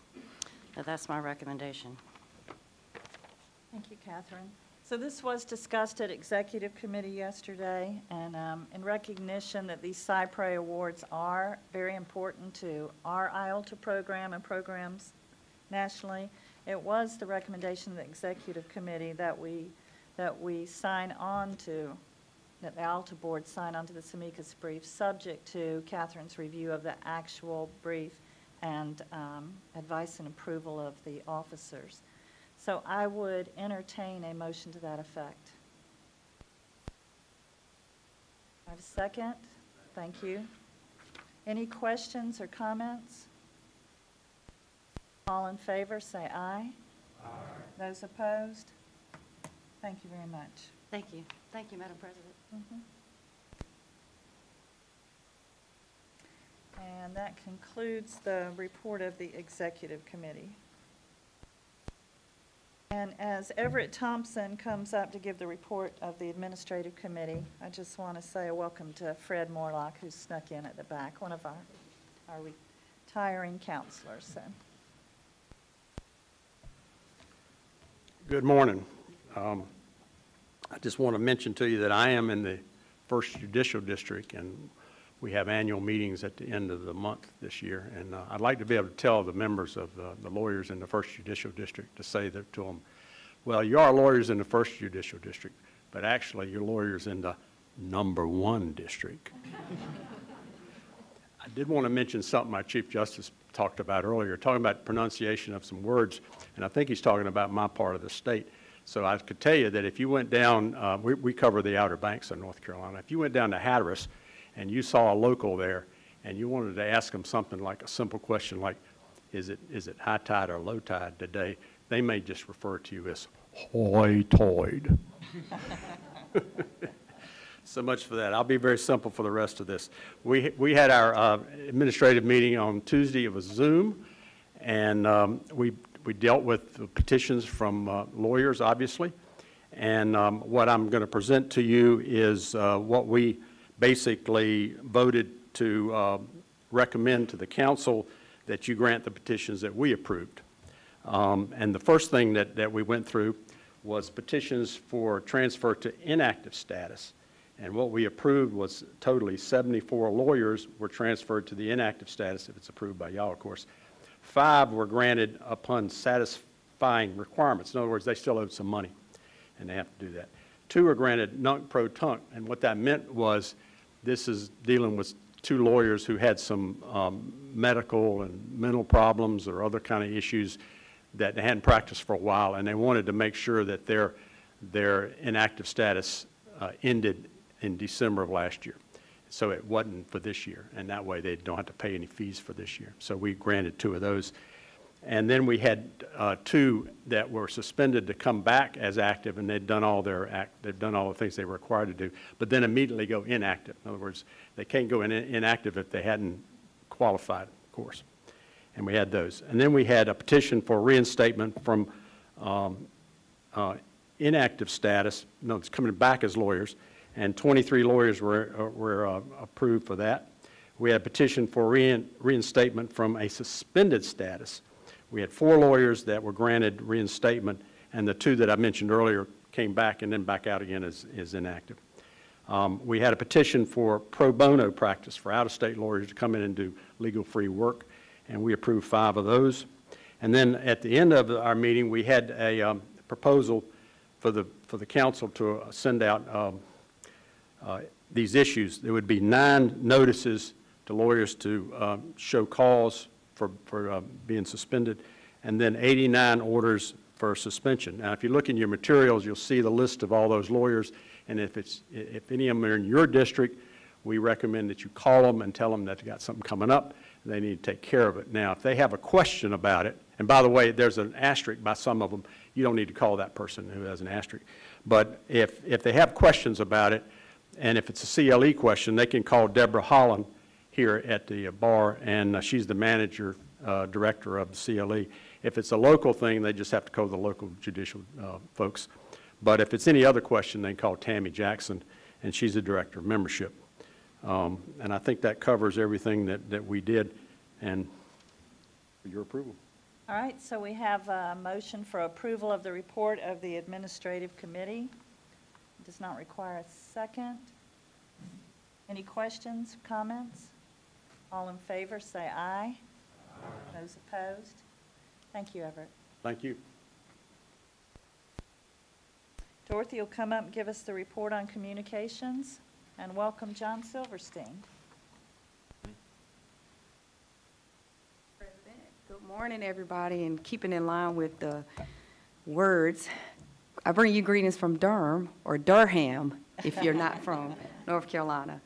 Speaker 8: Now, That's my recommendation.
Speaker 1: Thank you, Katherine. So this was discussed at Executive Committee yesterday, and um, in recognition that these cy pres Awards are very important to our IOLTA program and programs nationally, it was the recommendation of the Executive Committee that we, that we sign on to, that the IOLTA Board sign on to the amicus brief, subject to Katherine's review of the actual brief and um, advice and approval of the officers. So I would entertain a motion to that effect. I have a second? Thank you. Any questions or comments? All in favor, say aye. Aye. Those opposed? Thank you very much.
Speaker 8: Thank you. Thank you, Madam President. Mm-hmm.
Speaker 1: And that concludes the report of the Executive Committee. And as Everett Thompson comes up to give the report of the Administrative Committee, I just want to say a welcome to Fred Morlock, who snuck in at the back, one of our, our retiring counselors, so.
Speaker 12: Good morning. Um, I just want to mention to you that I am in the First Judicial District, and we have annual meetings at the end of the month this year. And uh, I'd like to be able to tell the members of the the lawyers in the First Judicial District to say that to them, well, you are lawyers in the First Judicial District, but actually, you're lawyers in the number one district. I did want to mention something my Chief Justice talked about earlier, talking about pronunciation of some words, and I think he's talking about my part of the state. So I could tell you that if you went down, uh, we, we cover the Outer Banks of North Carolina. If you went down to Hatteras and you saw a local there and you wanted to ask them something like a simple question like, is it, is it high tide or low tide today? They may just refer to you as hoy toid. <laughs> So much for that. I'll be very simple for the rest of this. We, we had our uh, administrative meeting on Tuesday. It was Zoom, and um, we, we dealt with petitions from uh, lawyers, obviously. And um, what I'm going to present to you is uh, what we basically voted to uh, recommend to the council that you grant the petitions that we approved. Um, And the first thing that, that we went through was petitions for transfer to inactive status. And what we approved was totally 74 lawyers were transferred to the inactive status, if it's approved by y'all, of course. Five were granted upon satisfying requirements. In other words, they still owed some money, and they have to do that. Two were granted nunc pro tunc, and what that meant was, this is dealing with two lawyers who had some um, medical and mental problems or other kind of issues that they hadn't practiced for a while, and they wanted to make sure that their, their inactive status uh, ended in December of last year. So it wasn't for this year, and that way they don't have to pay any fees for this year. So we granted two of those. And then we had uh, two that were suspended to come back as active, and they'd done all their act, they've done all the things they were required to do, but then immediately go inactive. In other words, they can't go in- inactive if they hadn't qualified, of course. And we had those. And then we had a petition for reinstatement from um, uh, inactive status, no, it's coming back as lawyers, and 23 lawyers were, uh, were uh, approved for that. We had a petition for rein- reinstatement from a suspended status. We had four lawyers that were granted reinstatement, and the two that I mentioned earlier came back and then back out again as, as inactive. Um, We had a petition for pro bono practice for out-of-state lawyers to come in and do legal-free work, and we approved five of those. And then at the end of our meeting, we had a um, proposal for the, for the council to uh, send out um, uh, these issues. There would be nine notices to lawyers to um, show cause for, for uh, being suspended, and then 89 orders for suspension. Now, if you look in your materials, you'll see the list of all those lawyers, and if it's, if any of them are in your district, we recommend that you call them and tell them that they've got something coming up, they need to take care of it. Now, if they have a question about it, and by the way, there's an asterisk by some of them, you don't need to call that person who has an asterisk. But if, if they have questions about it, and if it's a CLE question, they can call Deborah Holland here at the bar, and uh, she's the manager, uh, director of the CLE. If it's a local thing, they just have to call the local judicial uh, folks. But if it's any other question, they call Tammy Jackson, and she's the director of membership. Um, And I think that covers everything that, that we did, and for your approval.
Speaker 1: All right, so we have a motion for approval of the report of the Administrative Committee. It Does not require a second. Any questions, comments? All in favor, say aye. Those opposed? Thank you, Everett.
Speaker 12: Thank you.
Speaker 1: Dorothy will come up and give us the report on communications, and welcome John Silverstein.
Speaker 13: Good morning, everybody, and keeping in line with the words, I bring you greetings from Durham, or Durham, if you're not from North Carolina.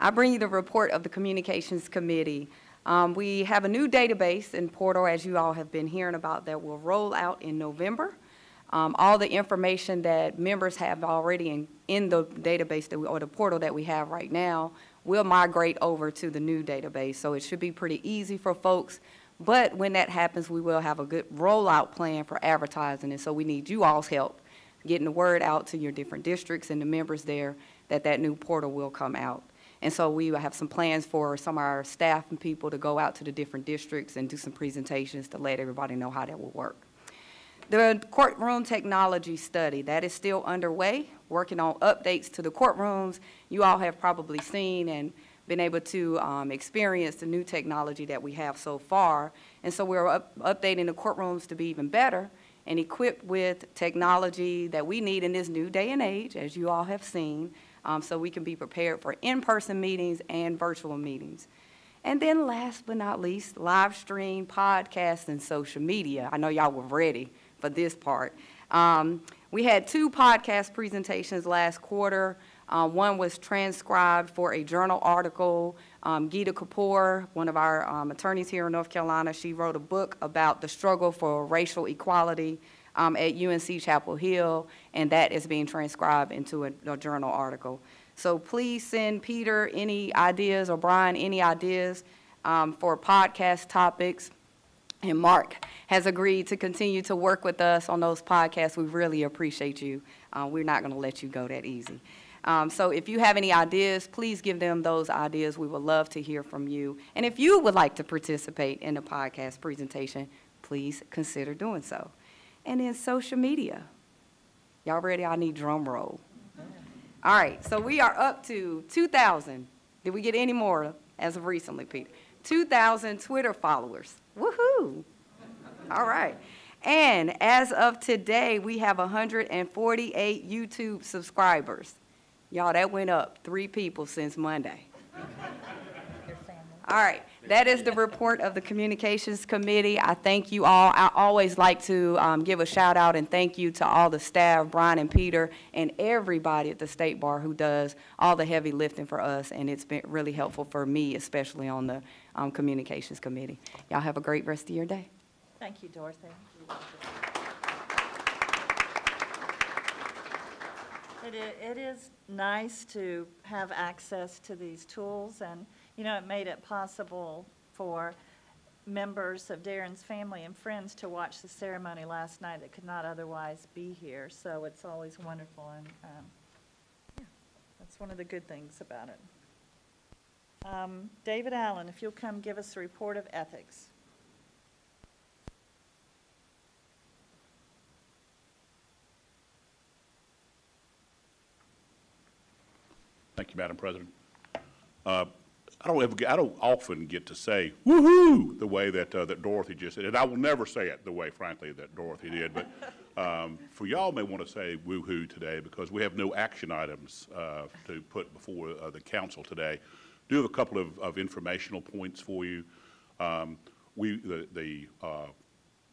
Speaker 13: I bring you the report of the Communications Committee Um, We have a new database in Portal, as you all have been hearing about, that will roll out in November. Um, All the information that members have already in, in the database that we, or the portal that we have right now will migrate over to the new database. So it should be pretty easy for folks. But when that happens, we will have a good rollout plan for advertising. And so we need you all's help getting the word out to your different districts and the members there that that new portal will come out. And so we have some plans for some of our staff and people to go out to the different districts and do some presentations to let everybody know how that will work. The courtroom technology study, that is still underway, working on updates to the courtrooms. You all have probably seen and been able to um, experience the new technology that we have so far. And so we're up- updating the courtrooms to be even better and equipped with technology that we need in this new day and age, as you all have seen, um, so we can be prepared for in-person meetings and virtual meetings. And then last but not least, live stream, podcast, and social media. I know y'all were ready for this part. Um, we had two podcast presentations last quarter. Uh, one was transcribed for a journal article. Um, Gita Kapoor, one of our um, attorneys here in North Carolina, she wrote a book about the struggle for racial equality um, at UNC Chapel Hill, and that is being transcribed into a, a journal article. So please send Peter any ideas or Brian any ideas um, for podcast topics. And Mark has agreed to continue to work with us on those podcasts. We really appreciate you. Uh, we're not going to let you go that easy. Um, so if you have any ideas, please give them those ideas. We would love to hear from you. And if you would like to participate in the podcast presentation, please consider doing so. And then social media. Y'all ready? I need drum roll. All right, so we are up to 2,000. Did we get any more as of recently, Peter? 2,000 Twitter followers. Woohoo! All right. And as of today, we have 148 YouTube subscribers. Y'all, that went up three people since Monday. All right, that is the report of the Communications Committee. I thank you all. I always like to um, give a shout out and thank you to all the staff, Brian and Peter, and everybody at the State Bar who does all the heavy lifting for us, and it's been really helpful for me, especially on the um, Communications Committee. Y'all have a great rest of your day.
Speaker 1: Thank you, Dorothy. It it is nice to have access to these tools, and, you know, it made it possible for members of Darrin's family and friends to watch the ceremony last night that could not otherwise be here, so it's always wonderful, and um, yeah, that's one of the good things about it. Um, David Allen, if you'll come give us a report of ethics.
Speaker 14: Thank you, Madam President. Uh, I don't ever, get- I don't often get to say "woo-hoo" the way that, uh, that Dorothy just did, and I will never say it the way, frankly, that Dorothy did. But <laughs> um, for y'all may want to say woo-hoo today because we have no action items uh, to put before uh, the council today. Do have a couple of, of informational points for you. Um, we the, the uh,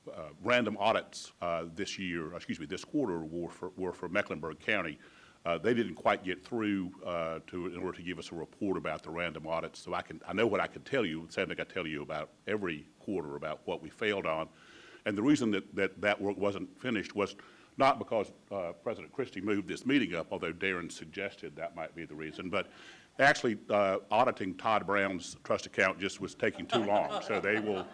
Speaker 14: uh, random audits uh, this year, excuse me, this quarter were for, were for Mecklenburg County. Uh, They didn't quite get through uh, to, in order to give us a report about the random audits. So I can, I know what I can tell you, same thing I tell you about every quarter about what we failed on. And the reason that, that that work wasn't finished was not because uh, President Christy moved this meeting up, although Darrin suggested that might be the reason, but actually uh, auditing Todd Brown's trust account just was taking too long. So they will,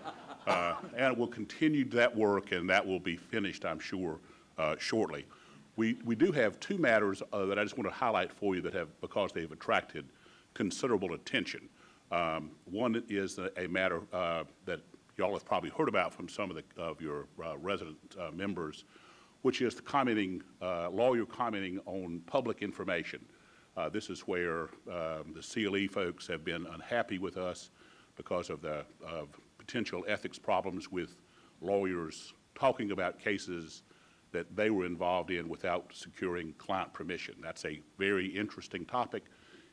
Speaker 14: uh, and we'll continue that work, and that will be finished, I'm sure, uh, shortly. We, we do have two matters uh, that I just want to highlight for you that have, because they've attracted considerable attention. Um, One is a a matter uh, that y'all have probably heard about from some of the, of your uh, resident uh, members, which is the commenting, uh, lawyer commenting on public information. Uh, This is where um, the CLE folks have been unhappy with us because of the, of potential ethics problems with lawyers talking about cases that they were involved in without securing client permission. That's a very interesting topic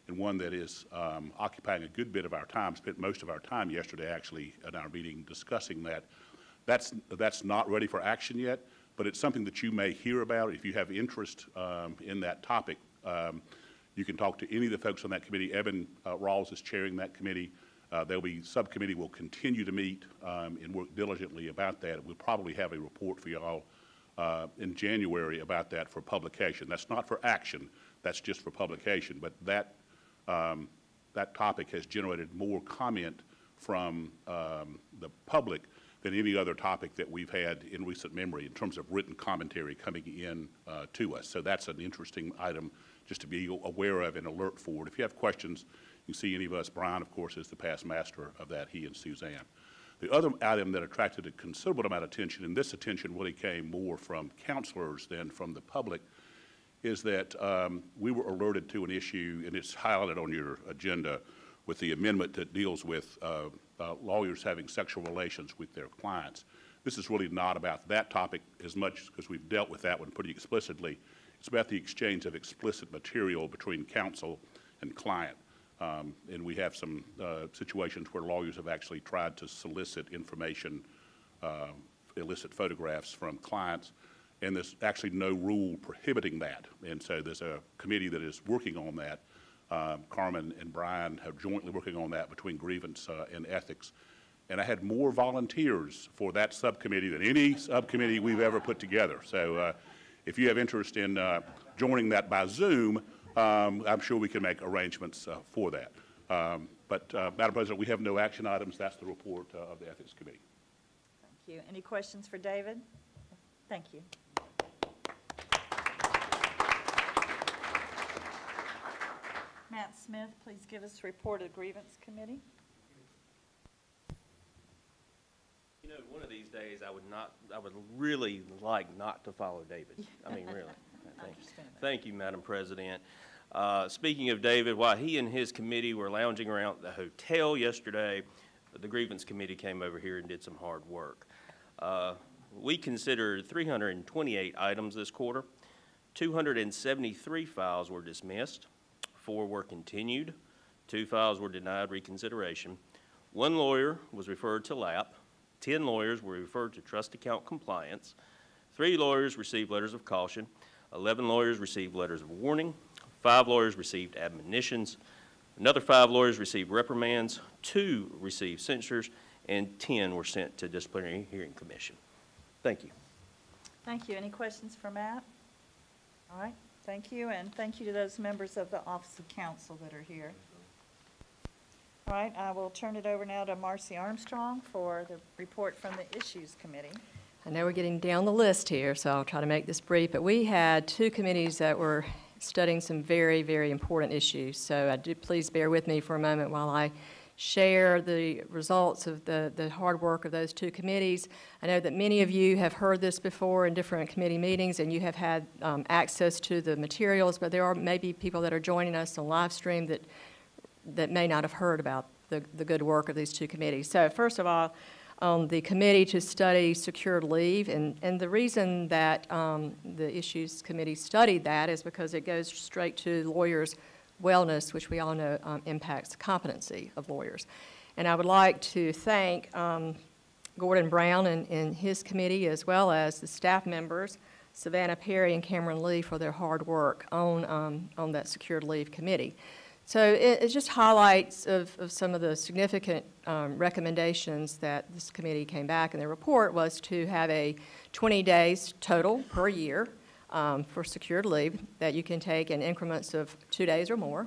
Speaker 14: and one that is um, occupying a good bit of our time, spent most of our time yesterday actually at our meeting discussing that. That's, that's not ready for action yet, but it's something that you may hear about. If you have interest um, in that topic, um, you can talk to any of the folks on that committee. Evan uh, Rawls is chairing that committee. Uh, There'll be, subcommittee will continue to meet um, and work diligently about that. We'll probably have a report for y'all uh, in January about that for publication. That's not for action, that's just for publication. But that, um, that topic has generated more comment from um, the public than any other topic that we've had in recent memory in terms of written commentary coming in uh, to us. So that's an interesting item just to be aware of and alert for. If you have questions, you see any of us, Brian, of course, is the past master of that, he and Suzanne. The other item that attracted a considerable amount of attention, and this attention really came more from counselors than from the public, is that um, we were alerted to an issue, and it's highlighted on your agenda, with the amendment that deals with uh, uh, lawyers having sexual relations with their clients. This is really not about that topic as much, because we've dealt with that one pretty explicitly. It's about the exchange of explicit material between counsel and client. Um, And we have some uh, situations where lawyers have actually tried to solicit information, uh, illicit photographs from clients, and there's actually no rule prohibiting that. And so there's a committee that is working on that. Um, Carmen and Brian have jointly working on that between grievance uh, and ethics. And I had more volunteers for that subcommittee than any subcommittee we've ever put together. So uh, if you have interest in uh, joining that by Zoom, um, I'm sure we can make arrangements uh, for that. Um, But, uh, Madam President, we have no action items. That's the report uh, of the Ethics Committee.
Speaker 1: Thank you. Any questions for David? Thank you. Matt Smith, please give us a report of the grievance committee.
Speaker 15: You know, one of these days, I would not, I would really like not to follow David. I mean, really. Thank-
Speaker 1: understand.
Speaker 15: Thank you, Madam President. Uh, Speaking of David, while he and his committee were lounging around the hotel yesterday, the grievance committee came over here and did some hard work. Uh, We considered 328 items this quarter. 273 files were dismissed, four were continued, two files were denied reconsideration. One lawyer was referred to LAP, 10 lawyers were referred to trust account compliance, three lawyers received letters of caution, 11 lawyers received letters of warning, five lawyers received admonitions, another five lawyers received reprimands, two received censures, and 10 were sent to disciplinary hearing commission. Thank you.
Speaker 1: Thank you. Any questions for Matt? All right, thank you, and thank you to those members of the Office of Counsel that are here. All right, I will turn it over now to Marcy Armstrong for the report from the Issues Committee.
Speaker 2: I know we're getting down the list here, so I'll try to make this brief, but we had two committees that were studying some very, very important issues. So I do, please bear with me for a moment while I share the results of the, the hard work of those two committees. I know that many of you have heard this before in different committee meetings, and you have had um, access to the materials, but there are maybe people that are joining us on live stream that that may not have heard about the, the good work of these two committees. So first of all, on the committee to study secured leave, and, and the reason that um, the Issues Committee studied that is because it goes straight to lawyers' wellness, which we all know um, impacts competency of lawyers. And I would like to thank um, Gordon Brown and, and his committee, as well as the staff members, Savannah Perry and Cameron Lee, for their hard work on, um, on that secured leave committee. So it, it just highlights of, of some of the significant um, recommendations that this committee came back in their report was to have a 20 days total per year um, for secured leave that you can take in increments of two days or more.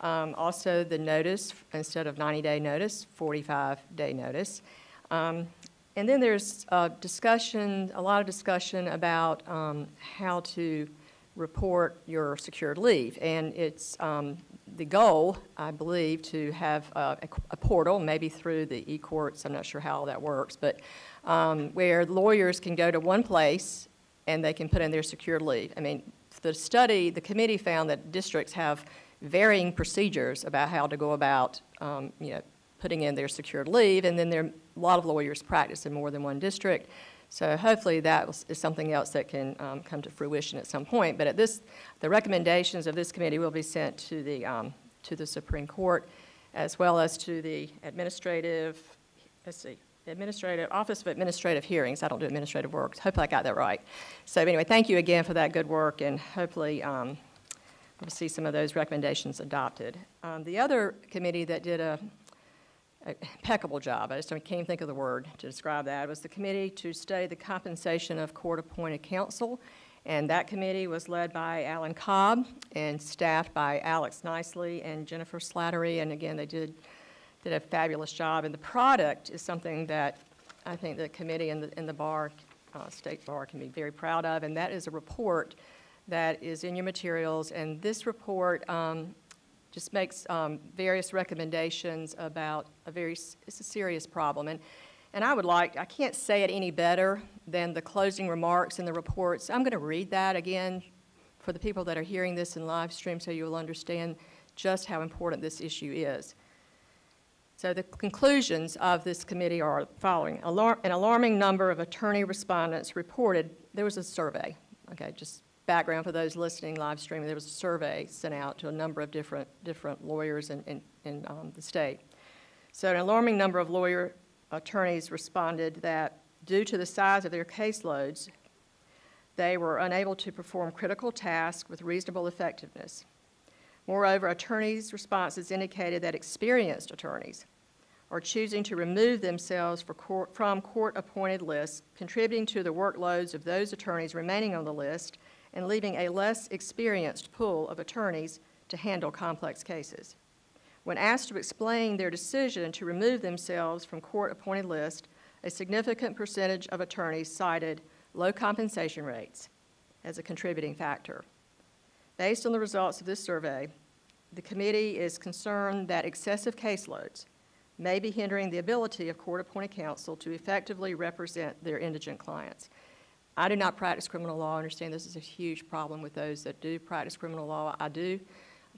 Speaker 2: Um, also, the notice, instead of 90-day notice, 45-day notice. Um, and then there's a discussion, a lot of discussion about um, how to report your secured leave. And it's um, the goal, I believe, to have a, a portal, maybe through the e-courts, I'm not sure how that works, but um, where lawyers can go to one place and they can put in their secured leave. I mean, the study, the committee found that districts have varying procedures about how to go about, um, you know, putting in their secured leave, and then there, are a lot of lawyers practice in more than one district. So hopefully that is something else that can um, come to fruition at some point. But at this, the recommendations of this committee will be sent to the, um, to the Supreme Court, as well as to the administrative, let's see, Administrative, Office of Administrative Hearings. I don't do administrative work. Hopefully I got that right. So anyway, thank you again for that good work, and hopefully um, we'll see some of those recommendations adopted. Um, The other committee that did a impeccable job. I just can't think of the word to describe that. It was the committee to study the compensation of court-appointed counsel, and that committee was led by Alan Cobb and staffed by Alex Nicely and Jennifer Slattery, and again, they did, did a fabulous job. And the product is something that I think the committee and the, and the bar, uh, state bar can be very proud of, and that is a report that is in your materials, and this report, um, just makes um, various recommendations about a very it's a serious problem. And, and I would like, I can't say it any better than the closing remarks in the reports. I'm going to read that again for the people that are hearing this in live stream so you'll understand just how important this issue is. So the conclusions of this committee are following. Alar- An alarming number of attorney respondents reported, there was a survey, okay, just background for those listening live streaming, there was a survey sent out to a number of different, different lawyers in, in, in um, the state. So an alarming number of lawyer attorneys responded that due to the size of their caseloads, they were unable to perform critical tasks with reasonable effectiveness. Moreover, attorneys' responses indicated that experienced attorneys are choosing to remove themselves court, from court-appointed lists, contributing to the workloads of those attorneys remaining on the list and leaving a less experienced pool of attorneys to handle complex cases. When asked to explain their decision to remove themselves from court-appointed list, a significant percentage of attorneys cited low compensation rates as a contributing factor. Based on the results of this survey, the committee is concerned that excessive caseloads may be hindering the ability of court-appointed counsel to effectively represent their indigent clients. I do not practice criminal law. I understand this is a huge problem with those that do practice criminal law. I do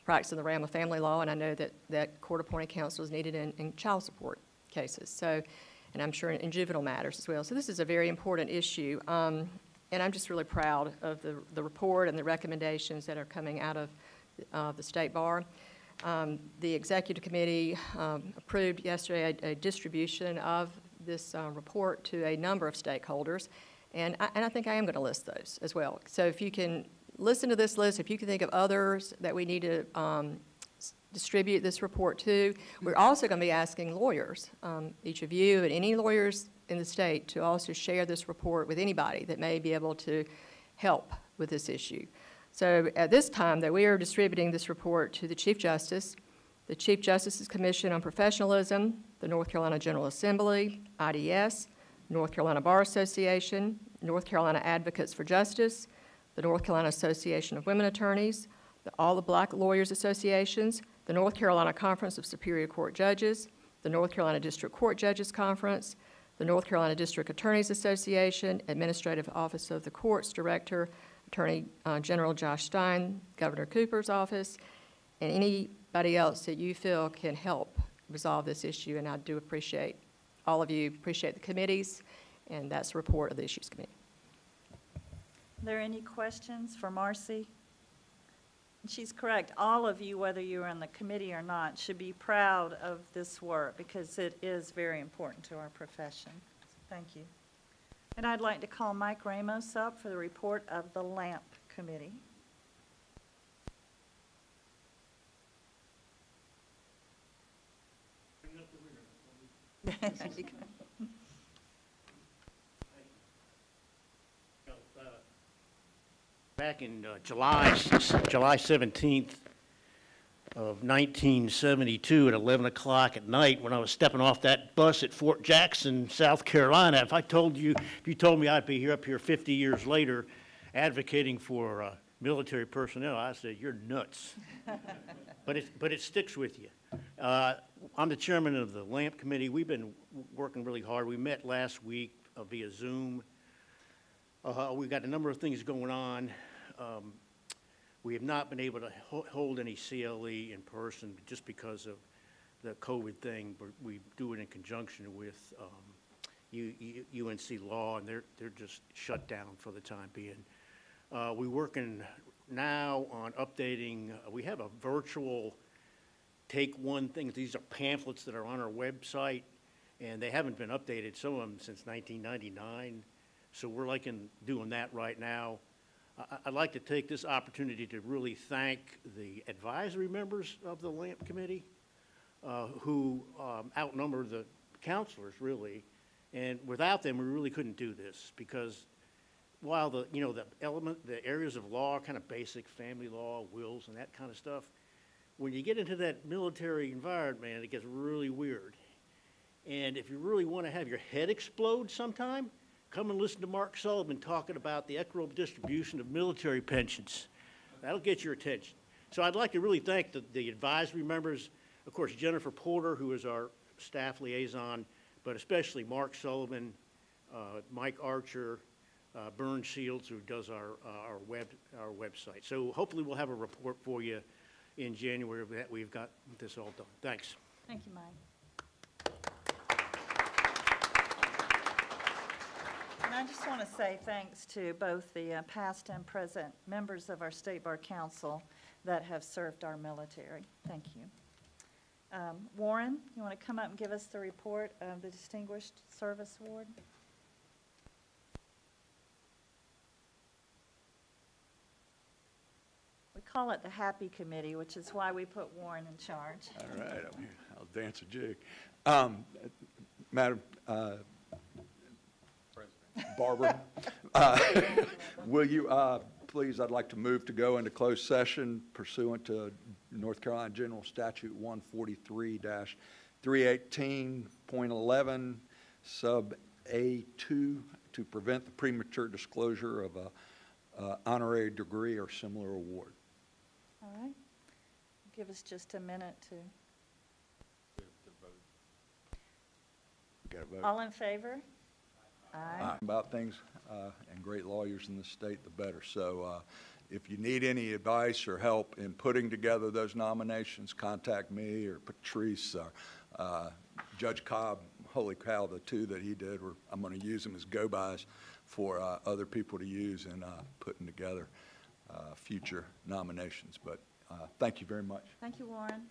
Speaker 2: practice in the realm of family law, and I know that, that court-appointed counsel is needed in, in child support cases. So, and I'm sure in, in juvenile matters as well. So this is a very important issue. Um, and I'm just really proud of the, the report and the recommendations that are coming out of uh, the State Bar. Um, the Executive Committee um, approved yesterday a, a distribution of this uh, report to a number of stakeholders. And I, and I think I am going to list those as well. So if you can listen to this list, if you can think of others that we need to um, distribute this report to, we're also going to be asking lawyers, um, each of you and any lawyers in the state, to also share this report with anybody that may be able to help with this issue. So at this time, that we are distributing this report to the Chief Justice, the Chief Justice's Commission on Professionalism, the North Carolina General Assembly, IDS, North Carolina Bar Association, North Carolina Advocates for Justice, the North Carolina Association of Women Attorneys, the- all the Black Lawyers Associations, the North Carolina Conference of Superior Court Judges, the North Carolina District Court Judges Conference, the North Carolina District Attorneys Association, Administrative Office of the Courts Director, Attorney uh, General Josh Stein, Governor Cooper's office, and anybody else that you feel can help resolve this issue. And I do appreciate all of you, appreciate the committees, and that's the report of the Issues Committee.
Speaker 1: Are there any questions for Marcy? She's correct. All of you, whether you're on the committee or not, should be proud of this work because it is very important to our profession. Thank you. And I'd like to call Mike Ramos up for the report of the LAMP Committee. There you go. <laughs>
Speaker 16: Back in uh, July, July 17th of 1972 at 11 o'clock at night, when I was stepping off that bus at Fort Jackson, South Carolina, if I told you, if you told me I'd be here up here 50 years later advocating for uh, military personnel, I'd say, you're nuts. <laughs> But it, but it sticks with you. Uh, I'm the chairman of the LAMP Committee. We've been working really hard. We met last week uh, via Zoom. Uh, We've got a number of things going on. Um, We have not been able to ho- hold any CLE in person just because of the COVID thing, but we do it in conjunction with um, UNC Law, and they're, they're just shut down for the time being. Uh, We're working now on updating, uh, we have a virtual take one thing, these are pamphlets that are on our website, and they haven't been updated, some of them since 1999. So we're like in, doing that right now. I- I'd like to take this opportunity to really thank the advisory members of the LAMP committee. uh, who um, outnumber the counselors, really. And without them, we really couldn't do this, because while the, you know, the element, the areas of law kind of basic, family law, wills, and that kind of stuff, when you get into that military environment, it gets really weird. And if you really want to have your head explode sometime, come and listen to Mark Sullivan talking about the equitable distribution of military pensions. That'll get your attention. So I'd like to really thank the, the advisory members, of course, Jennifer Porter, who is our staff liaison, but especially Mark Sullivan, uh, Mike Archer, uh, Burn Shields, who does our, uh, our web, our website. So hopefully we'll have a report for you in January that we've got this all done. Thanks.
Speaker 1: Thank you, Mike. And I just want to say thanks to both the uh, past and present members of our State Bar Council that have served our military. Thank you. Um, Warren, you want to come up and give us the report of the Distinguished Service Award? Call it the Happy Committee, which is why we put Warren in charge.
Speaker 17: All right, I'm here. I'll dance a jig. Um, Madam, uh, Barbara, uh, will you, uh, please, I'd like to move to go into closed session pursuant to North Carolina General Statute one forty-three three eighteen point eleven, sub A two, to prevent the premature disclosure of a uh, honorary degree or similar award.
Speaker 1: All right. Give us just a minute to,
Speaker 17: Got a vote?
Speaker 1: all in favor? Aye.
Speaker 17: About things, uh, and great lawyers in the state, the better. So uh, if you need any advice or help in putting together those nominations, contact me or Patrice or uh, Judge Cobb. Holy cow, the two that he did, were I'm going to use them as go-bys for uh, other people to use in uh, putting together uh, future nominations. But uh, thank you very much.
Speaker 1: Thank you, Warren.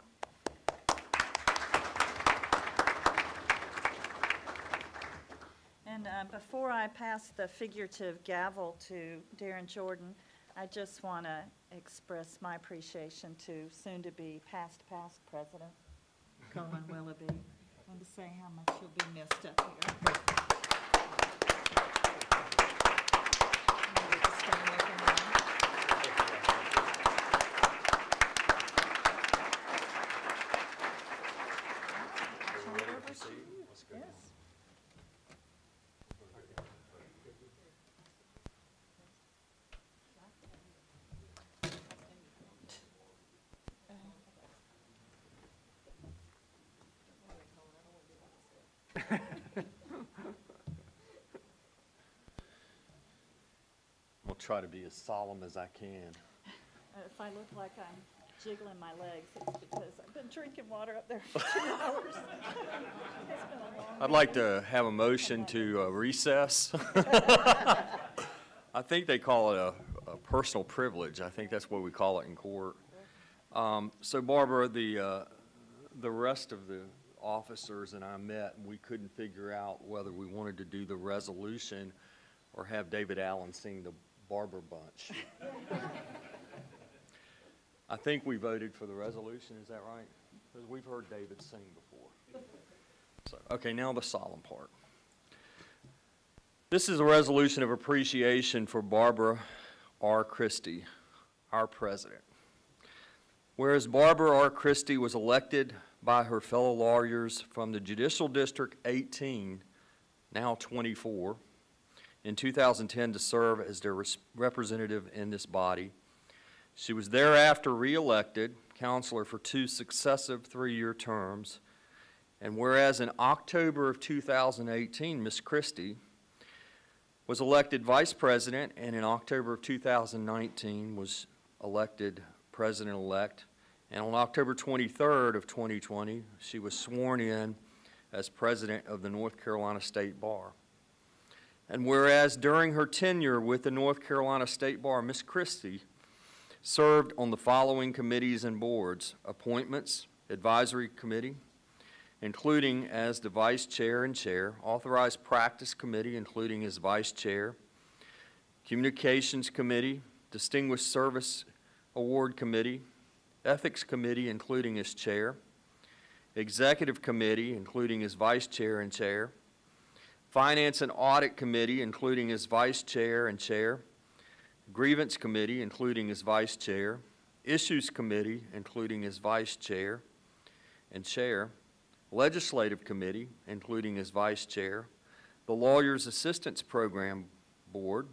Speaker 1: And uh, before I pass the figurative gavel to Darrin Jordan, I just want to express my appreciation to soon-to-be past-past president, Colon Willoughby, and to say how much you'll be missed up here. Maybe just stand with him now. Turn it over to you. Yes. <laughs>
Speaker 10: I'll try to be as solemn as I can.
Speaker 1: If I look like I'm jiggling my legs, it's because I've been drinking water up there for two <laughs> hours. It's been a long
Speaker 10: I'd like to have a motion to uh, recess. <laughs> I think they call it a, a personal privilege. I think that's what we call it in court. Um, So Barbara, the, uh, the rest of the officers and I met, and we couldn't figure out whether we wanted to do the resolution or have David Allen sing the Barber Bunch. I think we voted for the resolution, is that right? Because we've heard David sing before. So, okay, now the solemn part. This is a resolution of appreciation for Barbara R. Christy, our president. Whereas Barbara R. Christy was elected by her fellow lawyers from the Judicial District 18, now 24, in 2010 to serve as their representative in this body. She was thereafter reelected councilor for two successive three-year terms. And whereas in October of 2018, Ms. Christy was elected vice president, and in October of 2019 was elected president-elect. And on October 23rd of 2020, she was sworn in as president of the North Carolina State Bar. And whereas during her tenure with the North Carolina State Bar, Ms. Christy served on the following committees and boards: Appointments, Advisory Committee, including as the vice chair and chair, Authorized Practice Committee, including as vice chair, Communications Committee, Distinguished Service Award Committee, Ethics Committee, including as chair, Executive Committee, including as Vice Chair and Chair, Finance and Audit Committee, including as Vice Chair and Chair, Grievance Committee, including as Vice Chair, Issues Committee, including as Vice Chair and Chair, Legislative Committee, including as Vice Chair, the Lawyers Assistance Program Board,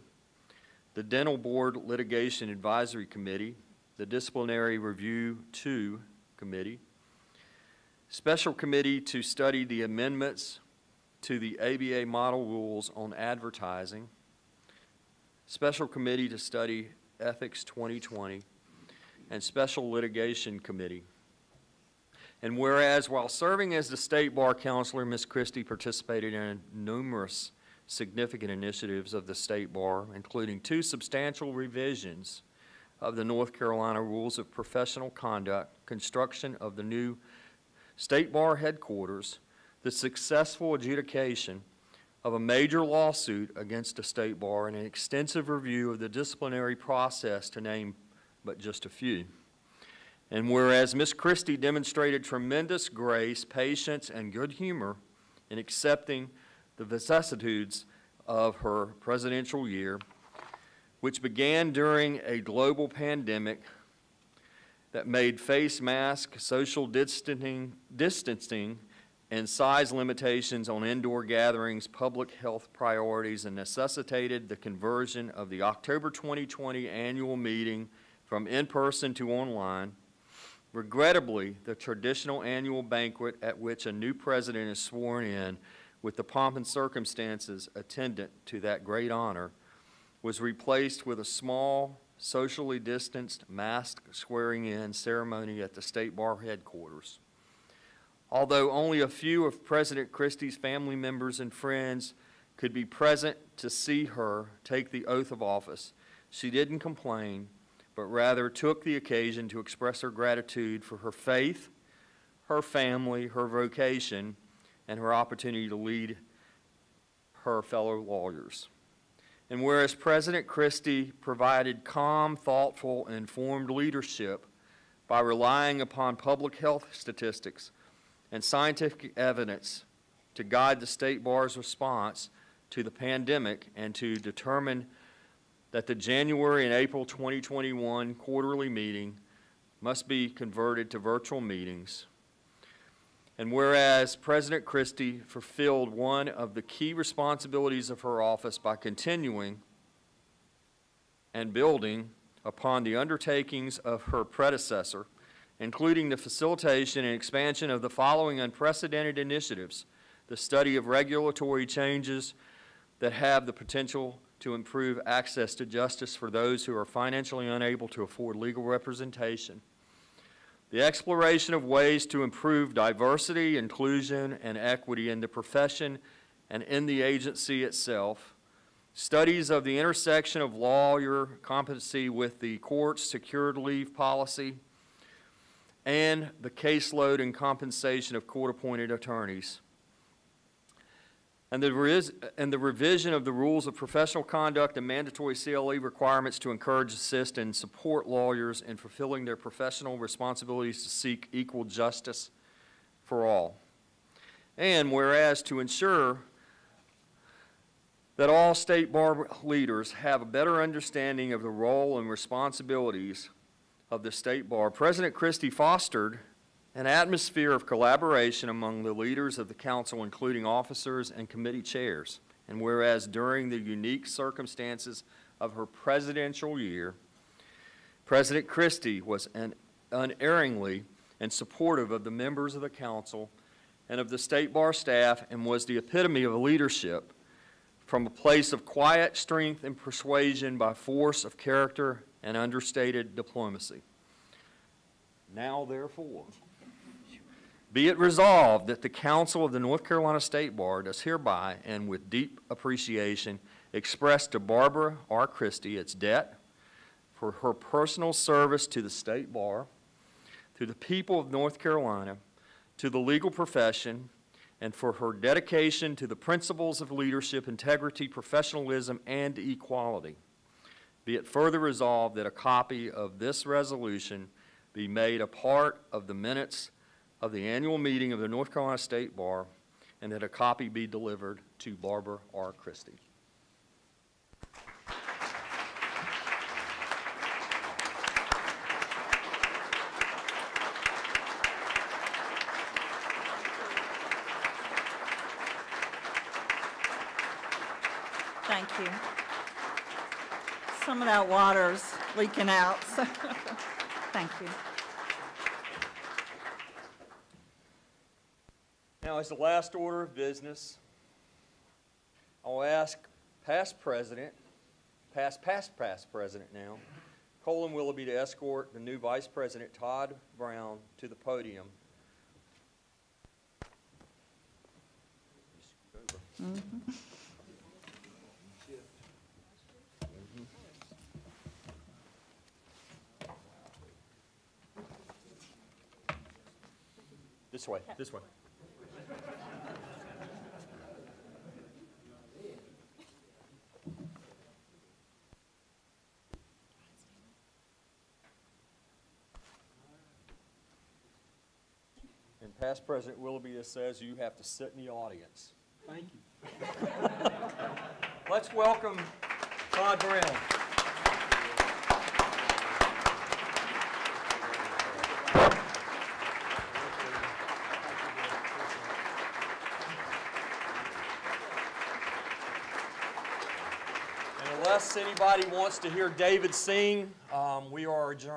Speaker 10: the Dental Board Litigation Advisory Committee, the Disciplinary Review Two Committee, Special Committee to study the amendments to the ABA Model Rules on Advertising, Special Committee to study Ethics 2020, and Special Litigation Committee. And whereas while serving as the State Bar Councilor, Ms. Christy participated in numerous significant initiatives of the State Bar, including two substantial revisions of the North Carolina Rules of Professional Conduct, construction of the new State Bar headquarters, the successful adjudication of a major lawsuit against the State Bar, and an extensive review of the disciplinary process, to name but just a few. And whereas Ms. Christy demonstrated tremendous grace, patience, and good humor in accepting the vicissitudes of her presidential year, which began during a global pandemic that made face mask, social distancing, distancing, and size limitations on indoor gatherings public health priorities and necessitated the conversion of the October 2020 annual meeting from in-person to online. Regrettably, the traditional annual banquet at which a new president is sworn in with the pomp and circumstances attendant to that great honor was replaced with a small, socially distanced, masked swearing-in ceremony at the State Bar headquarters. Although only a few of President Christy's family members and friends could be present to see her take the oath of office, she didn't complain, but rather took the occasion to express her gratitude for her faith, her family, her vocation, and her opportunity to lead her fellow lawyers. And whereas President Christy provided calm, thoughtful, and informed leadership by relying upon public health statistics and scientific evidence to guide the State Bar's response to the pandemic and to determine that the January and April 2021 quarterly meeting must be converted to virtual meetings. And whereas President Christy fulfilled one of the key responsibilities of her office by continuing and building upon the undertakings of her predecessor, including the facilitation and expansion of the following unprecedented initiatives, the study of regulatory changes that have the potential to improve access to justice for those who are financially unable to afford legal representation, the exploration of ways to improve diversity, inclusion, and equity in the profession and in the agency itself, studies of the intersection of lawyer competency with the court's secured leave policy, and the caseload and compensation of court-appointed attorneys. And the, and the revision of the rules of professional conduct and mandatory CLE requirements to encourage, assist, and support lawyers in fulfilling their professional responsibilities to seek equal justice for all. And whereas to ensure that all state bar leaders have a better understanding of the role and responsibilities of the state bar, President Christy fostered an atmosphere of collaboration among the leaders of the council, including officers and committee chairs. And whereas during the unique circumstances of her presidential year, President Christy was an unerringly and supportive of the members of the council and of the state bar staff and was the epitome of leadership from a place of quiet strength and persuasion by force of character and understated diplomacy. Now, therefore, be it resolved that the Council of the North Carolina State Bar does hereby and with deep appreciation express to Barbara R. Christy its debt for her personal service to the State Bar, to the people of North Carolina, to the legal profession, and for her dedication to the principles of leadership, integrity, professionalism, and equality. Be it further resolved that a copy of this resolution be made a part of the minutes of the annual meeting of the North Carolina State Bar, and that a copy be delivered to Barbara R. Christy.
Speaker 1: Thank you. Some of that water's leaking out, so, <laughs> thank you.
Speaker 10: As the last order of business, I'll ask past president, past, past, past president now, Colon Willoughby to escort the new vice president, Todd Brown, to the podium. This way, this way. Past President Willoughby just says you have to sit in the audience. Thank you. Let's welcome Todd Brown. And unless anybody wants to hear David sing, um, we are adjourned.